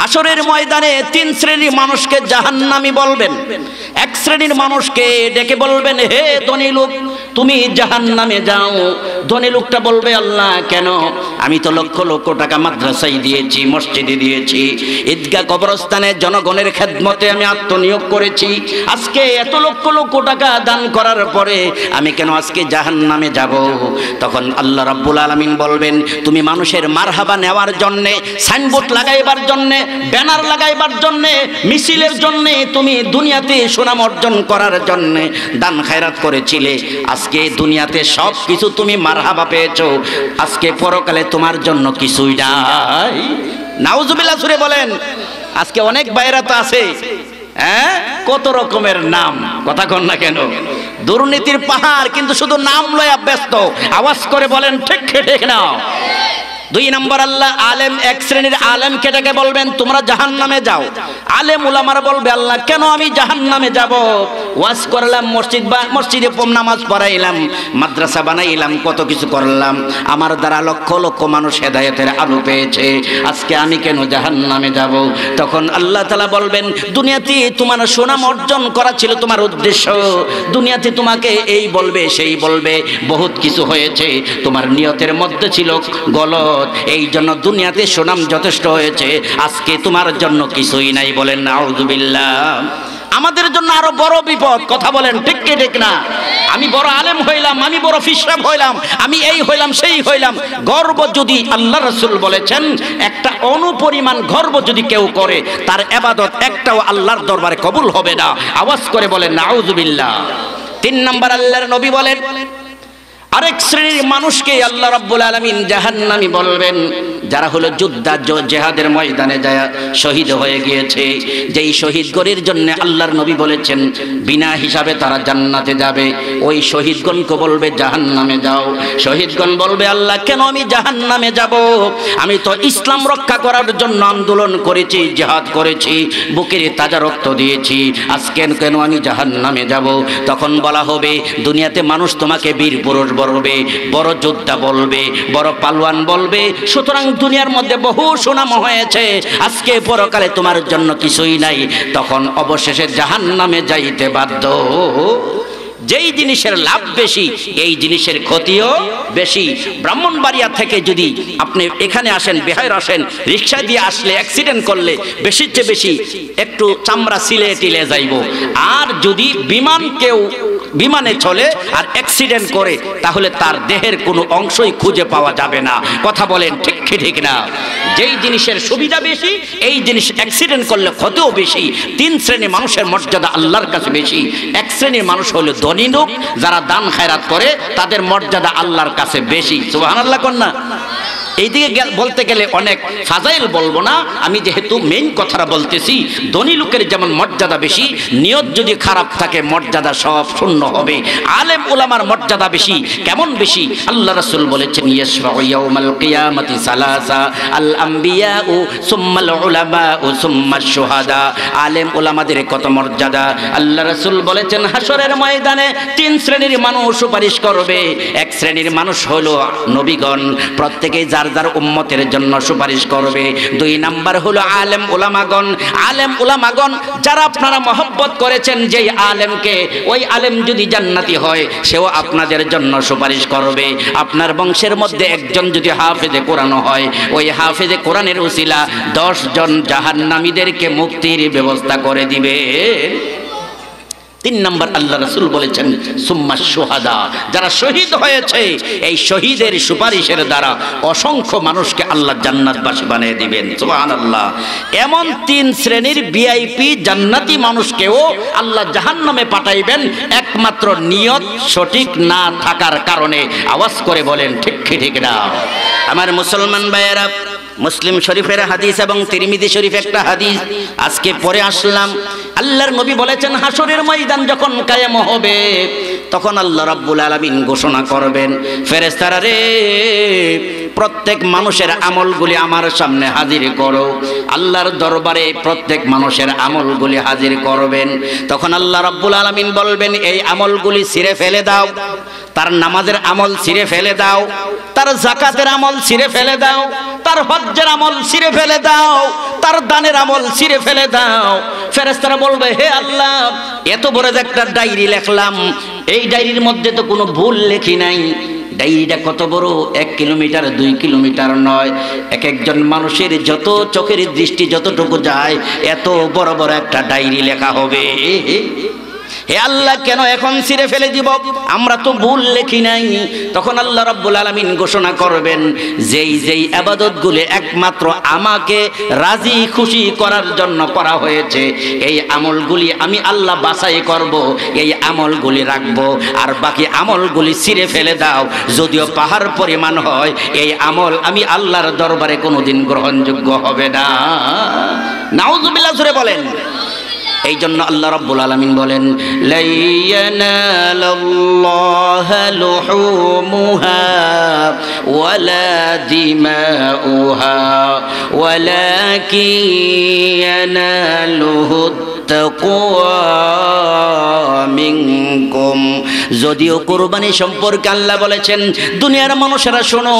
হাসরের ময়দানে তিন শ্রেণির মানুষকে জাহান্নামি বলবেন। এক শ্রেণির মানুষকে ডেকে বলবেন, হে ধনী লোক তুমি জাহান্নামে যাও। ধনী লোকটা বলবে, আল্লাহ, কেন? আমি তো লক্ষ লক্ষ টাকা মাদ্রাসায় দিয়েছি, মসজিদে দিয়েছি। ঈদগাহ কবরস্থানে জনগণের খেদমতে আমি আত্মনিয়োগ করেছি। আজকে এত লক্ষ লক্ষ টাকা দান করার পরে আমি কেন আজকে জাহান্নামে যাব? তখন আল্লাহ রাব্বুল আলামিন বলবেন, তুমি মানুষের মারহাবা নেওয়ার জন্যে, সাইনবোর্ড লাগাইবার জন্যে, ব্যানার লাগাইবার জন্যে, মিছিলের জন্যে, তুমি দুনিয়াতে সুনাম অর্জন করার জন্যে দান খায়রাত করেছিলে। আজকে দুনিয়াতে সব কিছু তুমি মারহাবা পেয়েছ। আজকে পরকালে তোমার জন্য কিছুই নাই। নাউজুবিল্লাহ, সুরে বলেন, আজকে অনেক বাইরা তো আছে হ্যাঁ? কত রকমের নাম, কথা কন না কেন? দুর্নীতির পাহাড়, কিন্তু শুধু নাম লয়া ব্যস্ত। আওয়াজ করে বলেন ঠিক ঠিক না। দুই নম্বর আল্লাহ আলেম এক শ্রেণির আলেম কেটাকে বলবেন, তোমরা জাহান নামে যাও। আলেম উলামার বলবে, আল্লাহ, কেন আমি জাহান নামে যাব? ওয়াজ করলাম, মসজিদ বা, মসজিদে নামাজ পড়াইলাম, মাদ্রাসা বানাইলাম, কত কিছু করলাম। আমার দ্বারা লক্ষ লক্ষ মানুষ হেদায়েতের আলো পেয়েছে। আজকে আমি কেন জাহান নামে যাব? তখন আল্লাহ তালা বলবেন, দুনিয়াতে তোমার সুনাম অর্জন করা ছিল তোমার উদ্দেশ্য। দুনিয়াতে তোমাকে এই বলবে, সেই বলবে। বহুত কিছু হয়েছে। তোমার নিয়তের মধ্যে ছিল গলত এই জন্য দুনিয়াতে সুনাম যথেষ্ট হয়েছে। আজকে তোমার জন্য কিছুই নাই বলেন নাউজুবিল্লাহ আমাদের জন্য আরও বড় বিপদ, কথা বলেন ঠিক কি, ঠিক না? আমি বড় আলেম হইলাম, আমি বড় ফিসরাব হইলাম, আমি এই হইলাম, সেই হইলাম। গর্ব যদি আল্লাহ রসুল বলেছেন, একটা অনুপরিমাণ গর্ব যদি কেউ করে, তার এবাদত একটাও আল্লাহর দরবারে কবুল হবে না। আওয়াজ করে বলেন নাউজুবিল্লাহ তিন নম্বর আল্লাহর নবী বলেন আরেক শ্রেণির মানুষকে আল্লাহ রাব্বুল আলামিন জাহান্নামী বলবেন, যারা হলো যোদ্ধা জেহাদের ময়দানে যায়, শহীদ হয়ে গিয়েছে। যেই শহীদ গরের জন্য আল্লাহর নবী বলেছেন, বিনা হিসাবে তারা জান্নাতে যাবে। ওই শহীদগণকে বলবে, জাহান্নামে যাও। শহীদগণ বলবে, আল্লাহ, কেন আমি জাহান্নামে যাব? আমি তো ইসলাম রক্ষা করার জন্য আন্দোলন করেছি, জেহাদ করেছি, বুকের তাজা রক্ত দিয়েছি। আজকে কেন আমি জাহান্নামে যাব? তখন বলা হবে, দুনিয়াতে মানুষ তোমাকে বীর পুরুষ বলবে বড় যোদ্ধা বলবে, বড় পালওয়ান বলবে। সুতরাং দুনিয়ার মধ্যে বহু সুনাম হয়েছে। আজকে পরকালে তোমার জন্য কিছুই নাই। তখন অবশেষে জাহান্নামে যাইতে বাধ্য। যেই জিনিসের লাভ বেশি, এই জিনিসের ক্ষতিও বেশি। ব্রাহ্মণবাড়িয়া থেকে যদি আপনি এখানে আসেন বেহার আসেন রিক্সা দিয়ে আসলে অ্যাক্সিডেন্ট করলে বেশির চেয়ে বেশি একটু চামড়া সিলে টিলে যাইব। আর যদি বিমান কেউ বিমানে চলে আর অ্যাক্সিডেন্ট করে, তাহলে তার দেহের কোনো অংশই খুঁজে পাওয়া যাবে না। কথা বলেন ঠিক ঠিক না? যেই জিনিসের সুবিধা বেশি, এই জিনিস অ্যাক্সিডেন্ট করলে ক্ষতিও বেশি। তিন শ্রেণির মানুষের মর্যাদা আল্লাহর কাছে বেশি। এক শ্রেণির মানুষ হলো ধনী লোক, যারা দান খায়রাত করে, তাদের মর্যাদা আল্লাহর কাছে বেশি। সুবহানাল্লাহ আল্লাহ কন্যা। এইদিকে বলতে গেলে অনেক ফাজাইল বলব না। আমি যেহেতু মেইন কথাটা বলতেছি, ধনী লোকের যেমন মর্যাদা বেশি, নিয়ত যদি খারাপ থাকে, মর্যাদা সব শূন্য হবে। আলেম ওলামার মর্যাদা বেশি, কেমন বেশি? আল্লাহ রাসূল বলেছেন সালাসা, আল ও সুম্মাল উলামা ও শুহাদা। আলেম ওলামাদের কত মর্যাদা? আল্লাহ রাসূল বলেছেন হাসরের ময়দানে তিন শ্রেণির মানুষ সুপারিশ করবে। এক শ্রেণির মানুষ হলো নবীগণ। প্রত্যেকেই যার যার যার উম্মতের জন্য সুপারিশ করবে। দুই নাম্বার হলো আলেম উলামাগণ। আলেম উলামাগণ, যারা আপনারা মহব্বত করেছেন যেই আলেমকে, ওই আলেম যদি জান্নাতি হয়, সেও আপনাদের জন্য সুপারিশ করবে। আপনার বংশের মধ্যে একজন যদি হাফেজে কোরআন হয়, ওই হাফেজে কোরআনের উসিলা দশ জন জাহান্নামীদেরকে মুক্তির ব্যবস্থা করে দিবে। তিন নম্বর আল্লাহ রসুল বলেছেন, সুম্মা সোহাদা যারা শহীদ হয়েছে, এই শহীদের সুপারিশের দ্বারা অসংখ্য মানুষকে আল্লাহ জান্নাতবাসী বানিয়ে দিবেন সুবহান আল্লাহ এমন তিন শ্রেণির ভিআইপি জান্নাতি মানুষকেও আল্লাহ জাহান্নামে পাঠাইবেন, একমাত্র নিয়ত সঠিক না থাকার কারণে। আওয়াজ করে বলেন, ঠিক ঠিক না? আমার মুসলমান ভাইয়েরা মুসলিম শরীফের হাদিস এবং তিরমিদি শরীফ একটা হাদিস। আজকে পরে আসলাম। আল্লাহর নবী বলেছেন হাসরের ময়দান যখন কায়েম হবে, তখন আল্লাহ রাব্বুল আলামিন ঘোষণা করবেন ফেরেস্তারা রে প্রত্যেক মানুষের আমলগুলি আমার সামনে হাজির করো। আল্লাহর দরবারে প্রত্যেক মানুষের আমলগুলি হাজির করবেন। তখন আল্লাহ রাব্বুল আলামিন বলবেন, এই আমলগুলি ছিঁড়ে ফেলে দাও। তার নামাজের আমল ছিঁড়ে ফেলে দাও। তার জাকাতের আমল ছিঁড়ে ফেলে দাও। তার হজ্জের আমল ছিঁড়ে ফেলে দাও। তার দানের আমল ছিঁড়ে ফেলে দাও। ফেরেশতারা বলবে, হে আল্লাহ, এত বড় একটা ডায়েরি লেখলাম। এই ডায়েরির মধ্যে তো কোনো ভুল লেখি নাই। ডায়েরিটা কত বড়? এক কিলোমিটার, দুই কিলোমিটার নয়। এক একজন মানুষের যত চোখের দৃষ্টি যতটুকু যায়, এত বড় বড় একটা ডায়েরি লেখা হবে। হে আল্লাহ, কেন এখন ছিঁড়ে ফেলে দিব? আমরা তো ভুল লেখি নাই। তখন আল্লাহ রাব্বুল আলামিন ঘোষণা করবেন, যেই যেই আবাদতগুলি একমাত্র আমাকে রাজি খুশি করার জন্য করা হয়েছে, এই আমলগুলি আমি আল্লাহ বাছাই করব, এই আমলগুলি রাখব। আর বাকি আমলগুলি ছিঁড়ে ফেলে দাও, যদিও পাহাড় পরিমাণ হয়, এই আমল আমি আল্লাহর দরবারে কোনোদিন গ্রহণযোগ্য হবে না। নাউজুবিল্লাহ জুড়ে বলেন। এই জন্য আল্লাহ রাব্বুল আলামিন বলেন লাইয়ানালাল্লাহ লুহুমুহা যদিও কোরবানি সম্পর্কে আল্লাহ বলেছেন, দুনিয়ার মানুষেরা শোনো,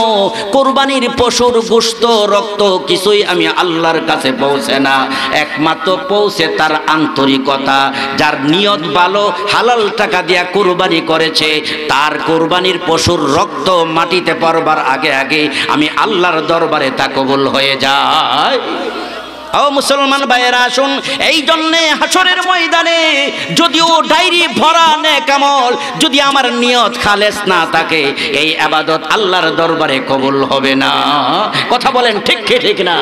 কোরবানির পশুর গোশত, রক্ত কিছুই আমি আল্লাহর কাছে পৌঁছে না। একমাত্র পৌঁছে তার আন্তরিকতা, যার নিয়ত ভালো, হালাল টাকা দিয়া কোরবানি করেছে। তার কোরবানির পশুর রক্ত মাটিতে পড়বার আগে আগে আমি আল্লাহর দরবারে তা কবুল হয়ে যায়। ও মুসলমান ভাইয়েরা আসুন। এই জন্যে হাসরের ময়দানে যদিও ডায়েরি ভরা নে কামল যদি আমার নিয়ত খালেস না থাকে, এই আবাদত আল্লাহর দরবারে কবুল হবে না। কথা বলেন ঠিক ঠিক না?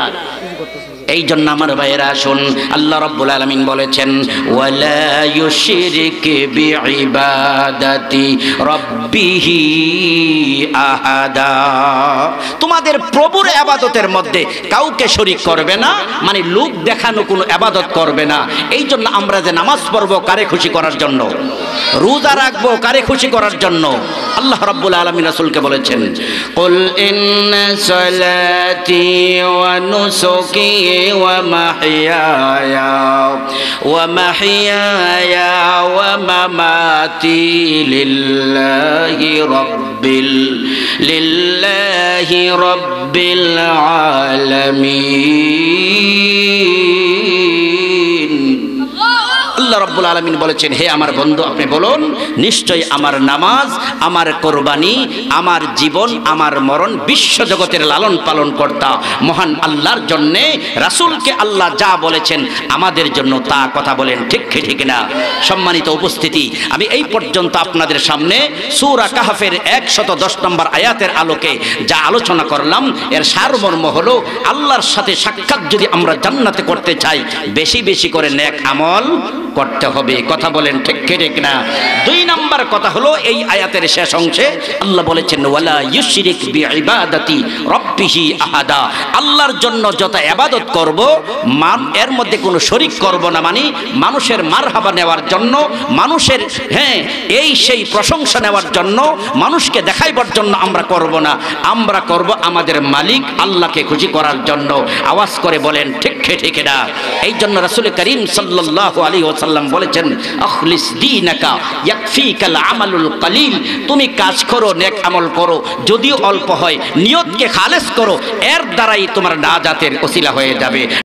এই জন্য আমার ভাইয়েরা আসুন, আল্লাহ রব্বুল আলামিন বলেছেন আহাদা। তোমাদের প্রভুর আবাদতের মধ্যে কাউকে শরিক করবে না মানে লোক দেখানো কোনো আবাদত করবে না। এই জন্য আমরা যে নামাজ পড়ব কারে খুশি করার জন্য? রোজা রাখব কারে খুশি করার জন্য? আল্লাহ রাব্বুল আলামিন রাসূলকে বলেছেন ইন্না সালাতি ওয়া ومحياي ومحياي ومماتي لله رب لله رب العالمين. রাব্বিল আলমিন বলেছেন, হে আমার বন্ধু, আপনি বলুন নিশ্চয় আমার নামাজ, আমার কোরবানি, আমার জীবন, আমার মরণ বিশ্ব জগতের লালন পালন কর্তা মহান আল্লাহর জন্যে, রাসূলকে আল্লাহ যা বলেছেন, আমাদের জন্য তা কথা বলেন, ঠিক ঠিক না? সম্মানিত উপস্থিতি, আমি এই পর্যন্ত আপনাদের সামনে সূরা কাহাফের একশত দশ নম্বর আয়াতের আলোকে যা আলোচনা করলাম, এর সারমর্ম হলো, আল্লাহর সাথে সাক্ষাৎ যদি আমরা জান্নাতে করতে চাই, বেশি বেশি করে নেক আমল করতে হবে। কথা বলেন ঠিক ঠিক না? দুই নাম্বার কথা হলো এই আয়াতের শেষ অংশে আল্লাহ বলেছেন, ওয়ালা ইউশরিক রাব্বিহি আহাদা। আল্লাহর জন্য যত ইবাদত করব এর মধ্যে কোনো শরিক করব না মানে মানুষের মারহাবা নেওয়ার জন্য, মানুষের হ্যাঁ এই সেই প্রশংসা নেওয়ার জন্য, মানুষকে দেখাইবার জন্য আমরা করব না। আমরা করব আমাদের মালিক আল্লাহকে খুশি করার জন্য। আওয়াজ করে বলেন, ঠিক ঠিক না? এই জন্য রাসূল করিম সাল্লাল্লাহু আলাইহি ওয়াসাল্লাম বলেছেন, আখলিস দীনাকা, ইয়াকফিকাল আমালুল কলিল। তুমি কাজ করো, নেক আমল করো, যদিও অল্প হয়, নিয়তকে খালেস করো, এর দ্বারাই তোমার নাজাতের ওসিলা হয়ে যাবে।